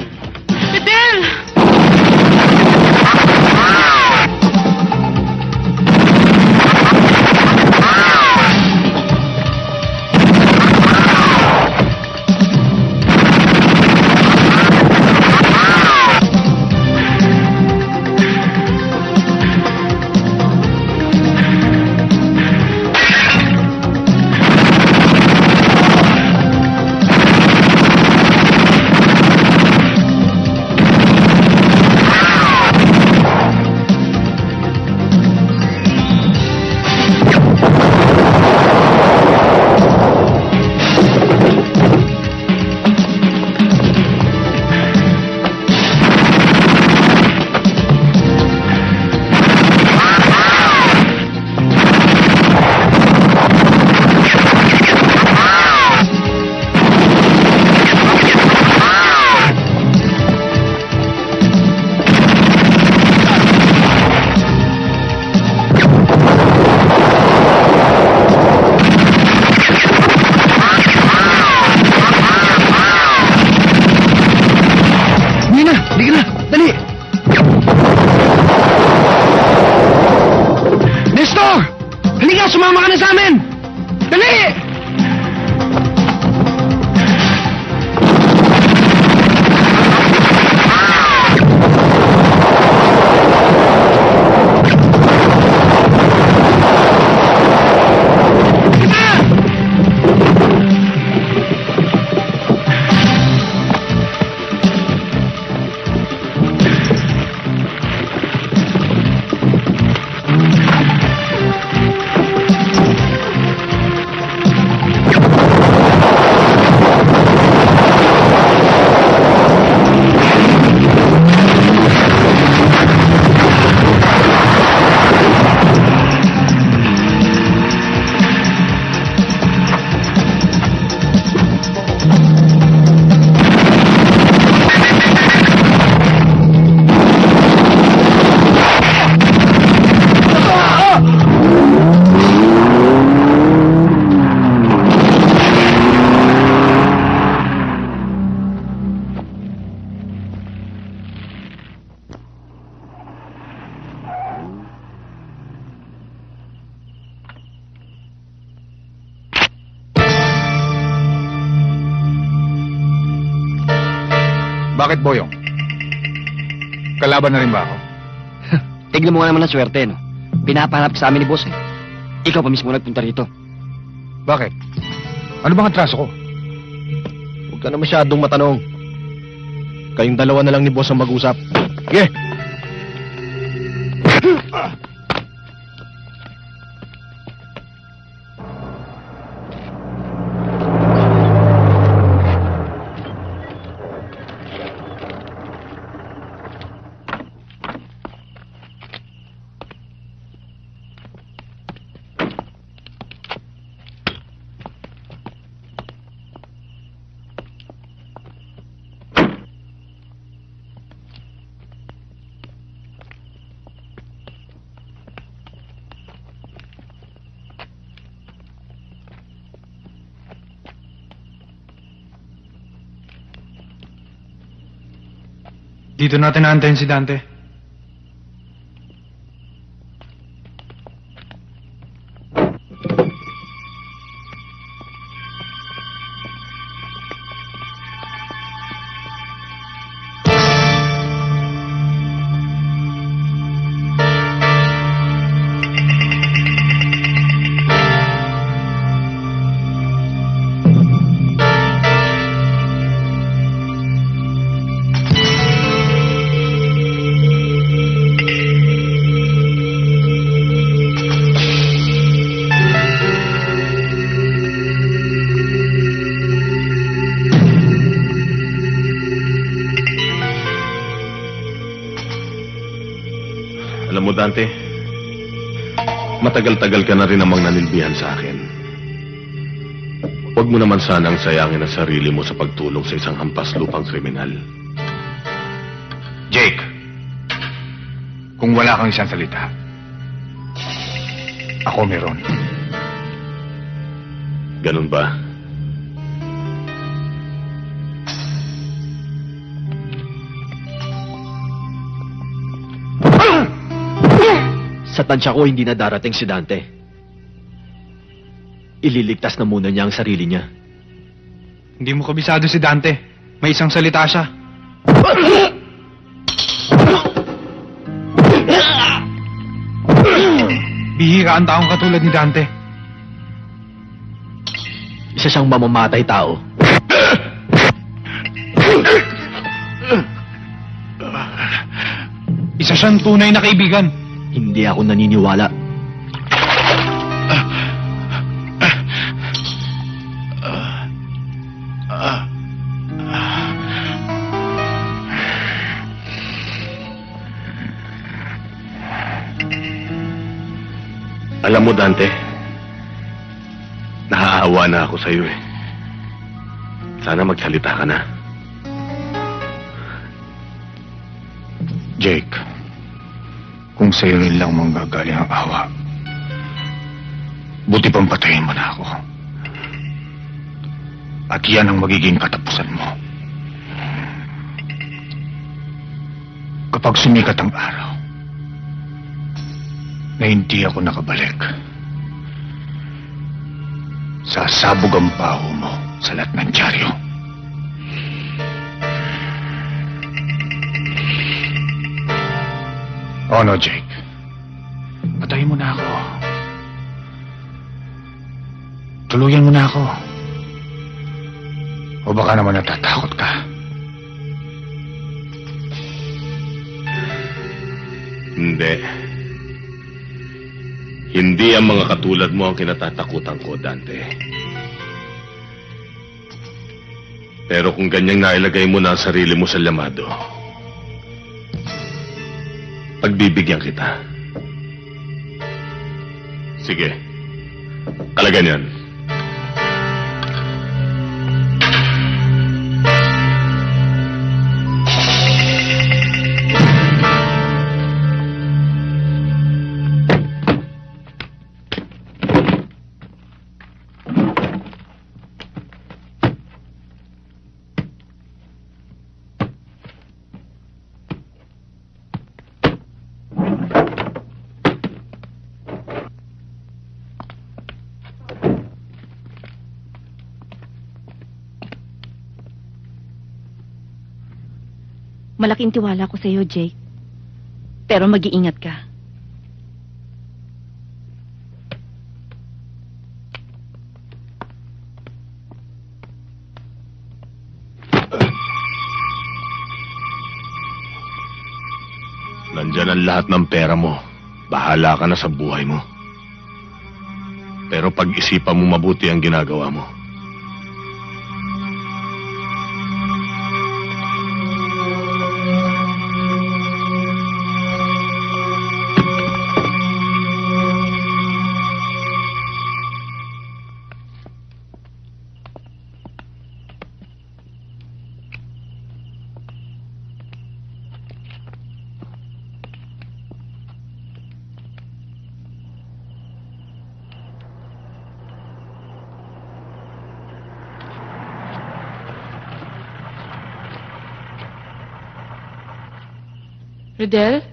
A: Bakit, Boyong? Kalaban na rin ba ako?
P: Tignan mo nga naman ang swerte, no? Pinapahanap ka sa amin ni boss, eh. Ikaw pa mismo nagpunta rito.
A: Bakit? Ano bang atraso ko?
F: Huwag ka na masyadong matanong. Kayong dalawa na lang ni boss ang mag-usap. Sige!
B: Dito natin naantayin si Dante.
L: Matagal-tagal ka na rin namang nanilbihan sa akin. Huwag mo naman sanang sayangin ang sarili mo sa pagtulong sa isang hampas lupang kriminal.
A: Jake, kung wala kang isang salita, ako meron.
L: Ganun ba?
F: Sa tansya ko, hindi na darating si Dante. Ililigtas na muna niya ang sarili niya.
B: Hindi mo kabisado si Dante. May isang salita siya. Bihira ang taong katulad ni Dante.
F: Isa siyang mamamatay tao.
B: Isa siyang tunay na kaibigan.
F: Hindi ako naniniwala.
L: Alam mo, Dante, naaawa na ako sa'yo eh. Sana magsalita ka na.
A: Jake, kung sa'yo rin lang manggagaling ang awa, buti pang patayin mo na ako. At yan ang magiging katapusan mo. Kapag sumikat ang araw, na hindi ako nakabalik, sasabog ang baho mo sa lahat ng dyaryo. Oh no, Jake. Patayin mo na ako. Tuluyan mo na ako. O baka naman natatakot ka.
L: Hindi. Hindi ang mga katulad mo ang kinatatakutan ko, Dante. Pero kung ganyang nailagay mo na ang sarili mo sa lamado, pagbibigyan kita. Sige. Kalagan yan.
H: Malaking tiwala ko sa iyo, Jake. Pero mag-iingat ka.
L: Nandyan ang lahat ng pera mo. Bahala ka na sa buhay mo. Pero pag-isipan mo mabuti ang ginagawa mo.
C: Rodel?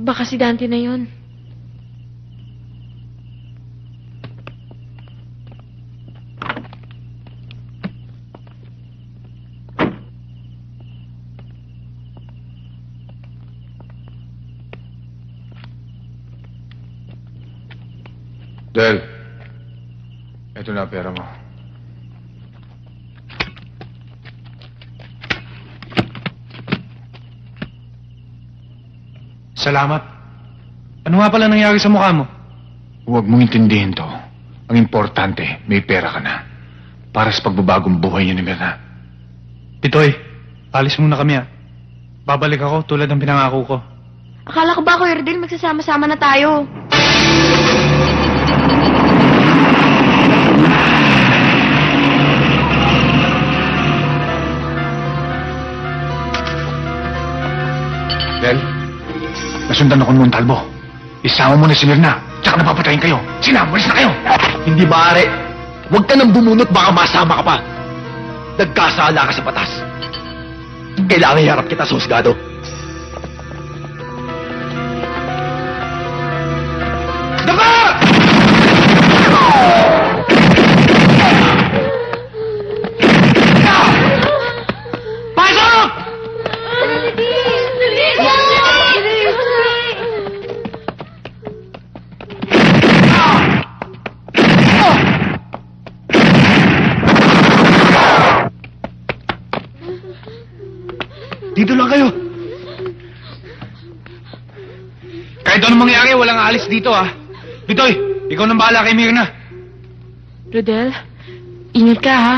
C: Baka si Dante na yon.
A: Del, eto na pera mo.
B: Salamat. Ano nga pala nangyari sa mukha mo?
A: Huwag mong intindihin to. Ang importante, may pera ka na. Para sa pagbabagong buhay niyo ni Mirna.
B: Pitoy, alis muna kami ah. Babalik ako tulad ng pinangako ko.
D: Akala ko ba, Kuya Rodel, magsasama-sama na tayo?
A: Nasundan ako ng Montalvo. Isama mo na si Mirna, tsaka napapatayin kayo. Sinamulis na kayo!
F: Hindi maaari. Huwag ka nang bumunot, baka masama ka pa. Nagkasala ka sa batas. Kailangan iharap kita sa husgado. Dito
B: ah. Pitoy, ikaw nang bahala kay Mirna.
C: Rodel, ingat ka ha.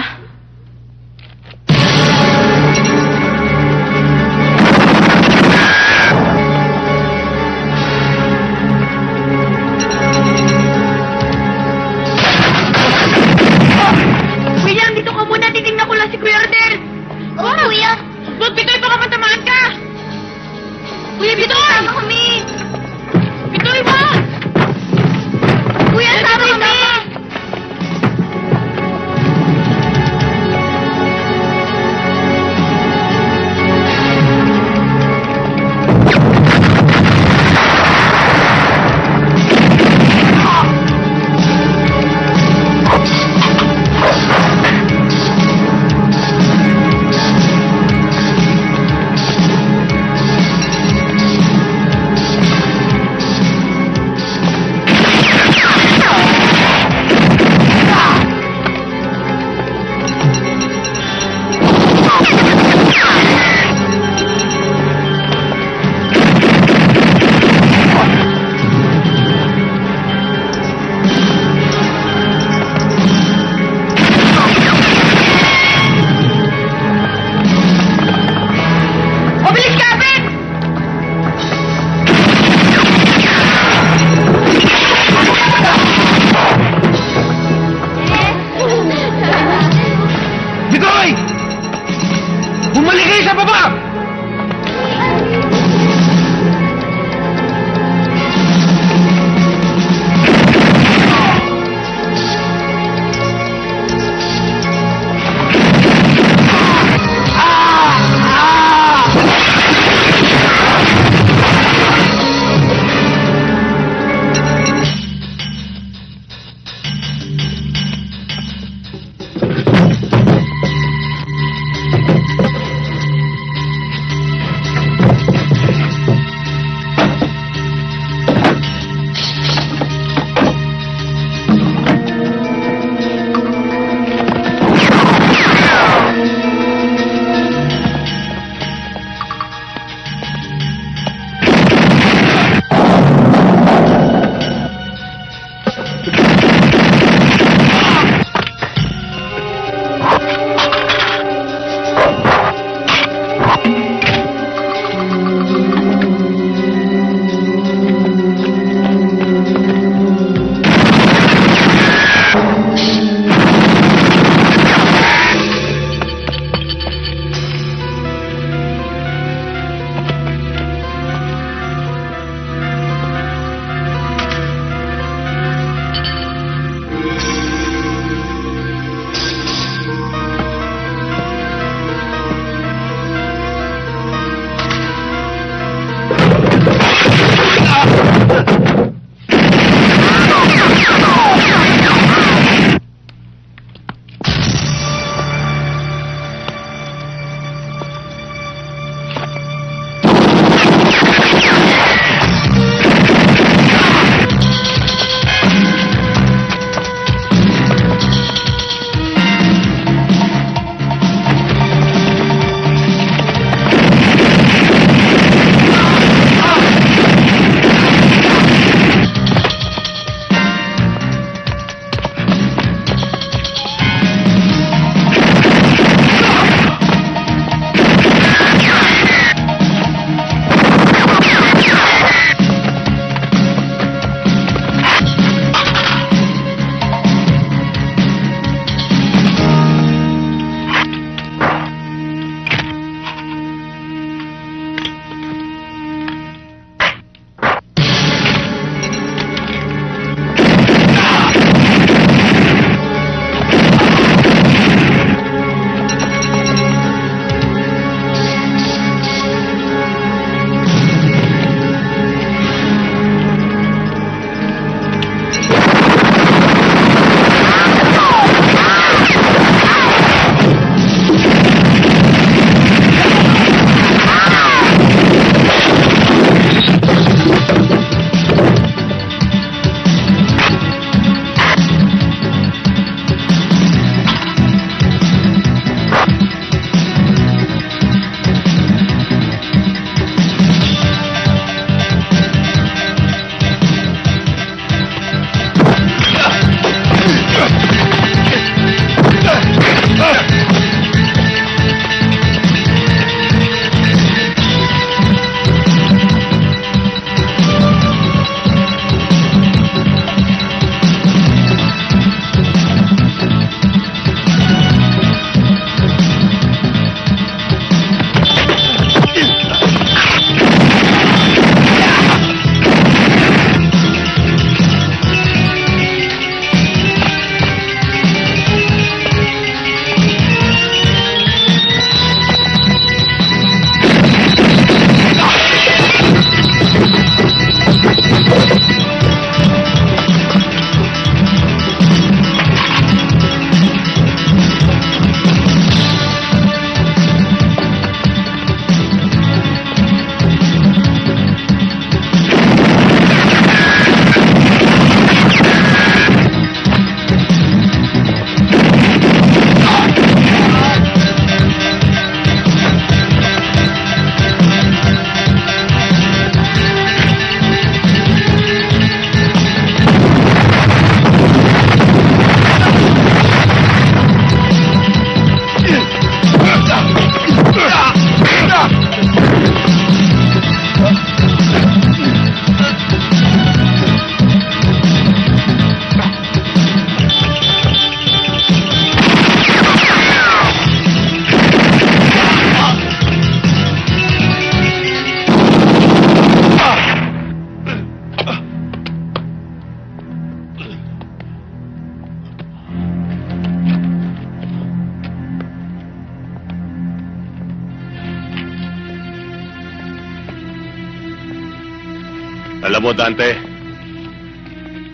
L: Alam mo, Dante,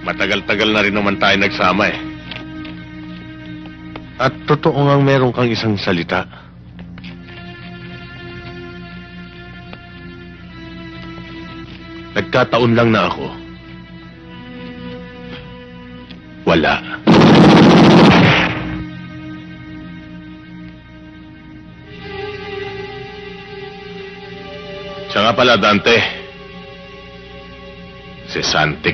L: matagal-tagal na rin naman tayo nagsama eh. At totoo ngang meron kang isang salita. Nagkataon lang na ako. Wala. Siya nga pala, Dante. Si Santi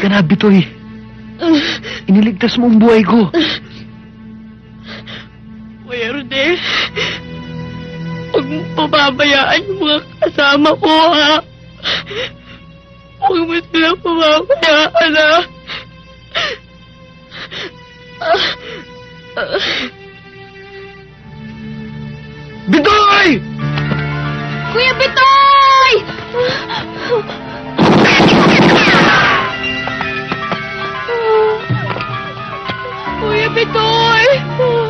L: ka na,
F: Bitoy. Iniligtas mo ang buhay ko.
H: Kuya Rodel, huwag mo pababayaan yung mga kasama ko, ha? Huwag mo sila pababayaan, ha?
F: Bitoy!
H: Kuya Bitoy! Kuya Bitoy!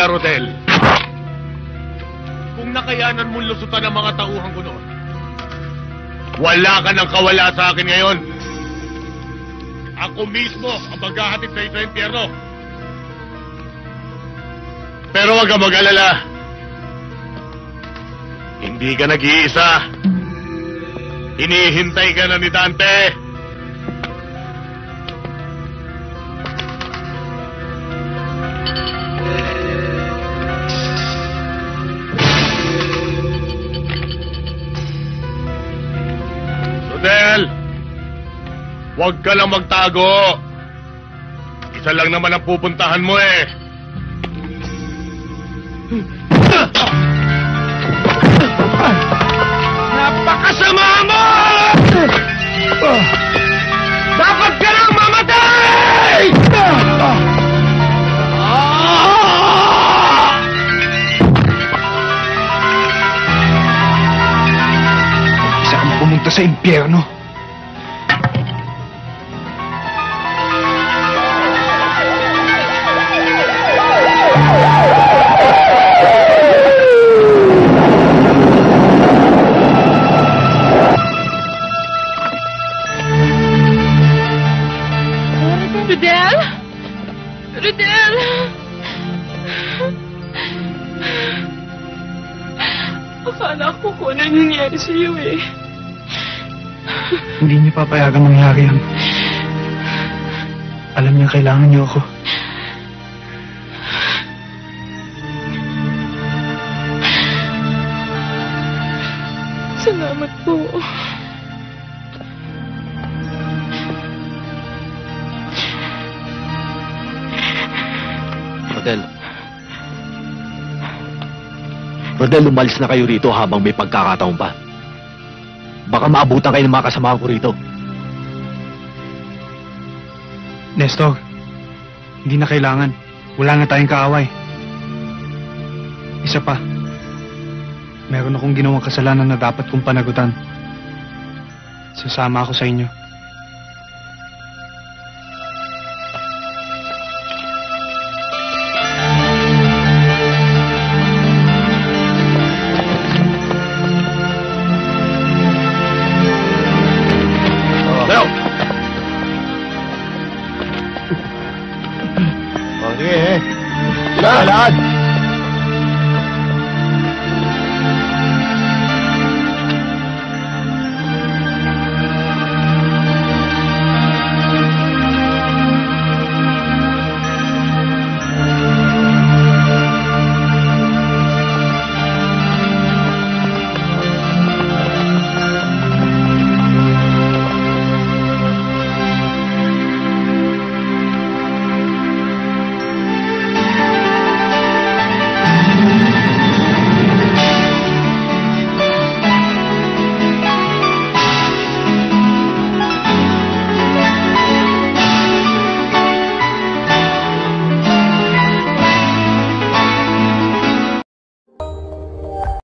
L: ng bala, Rodel? Kung nakayanan mong lusutan ang mga tauhan ko noon, wala ka nang kawala sa akin ngayon. Ako mismo ang maghahatid sa sa impyerno. Pero huwag ka mag-alala. Hindi ka nag-iisa. Hinihintay ka na ni Dante. Rodel! Huwag ka lang magtago. Isa lang naman ang pupuntahan mo eh. Napakasama mo! Dapat
B: kang pumunta sa impyerno.
C: Rodel? Rodel? Akala ko kung ano nangyari sa iyo eh.
B: Hindi niyo papayagan mangyari yan. Alam niya kailangan niyo ako.
C: Salamat po.
F: Rodel. Rodel, umalis na kayo rito habang may pagkakataon pa. Maabutan kayo ng mga kasama ko rito.
B: Nestor, hindi na kailangan. Wala na tayong kaaway. Isa pa, meron akong ginawang kasalanan na dapat kong panagutan. Sasama ako sa inyo.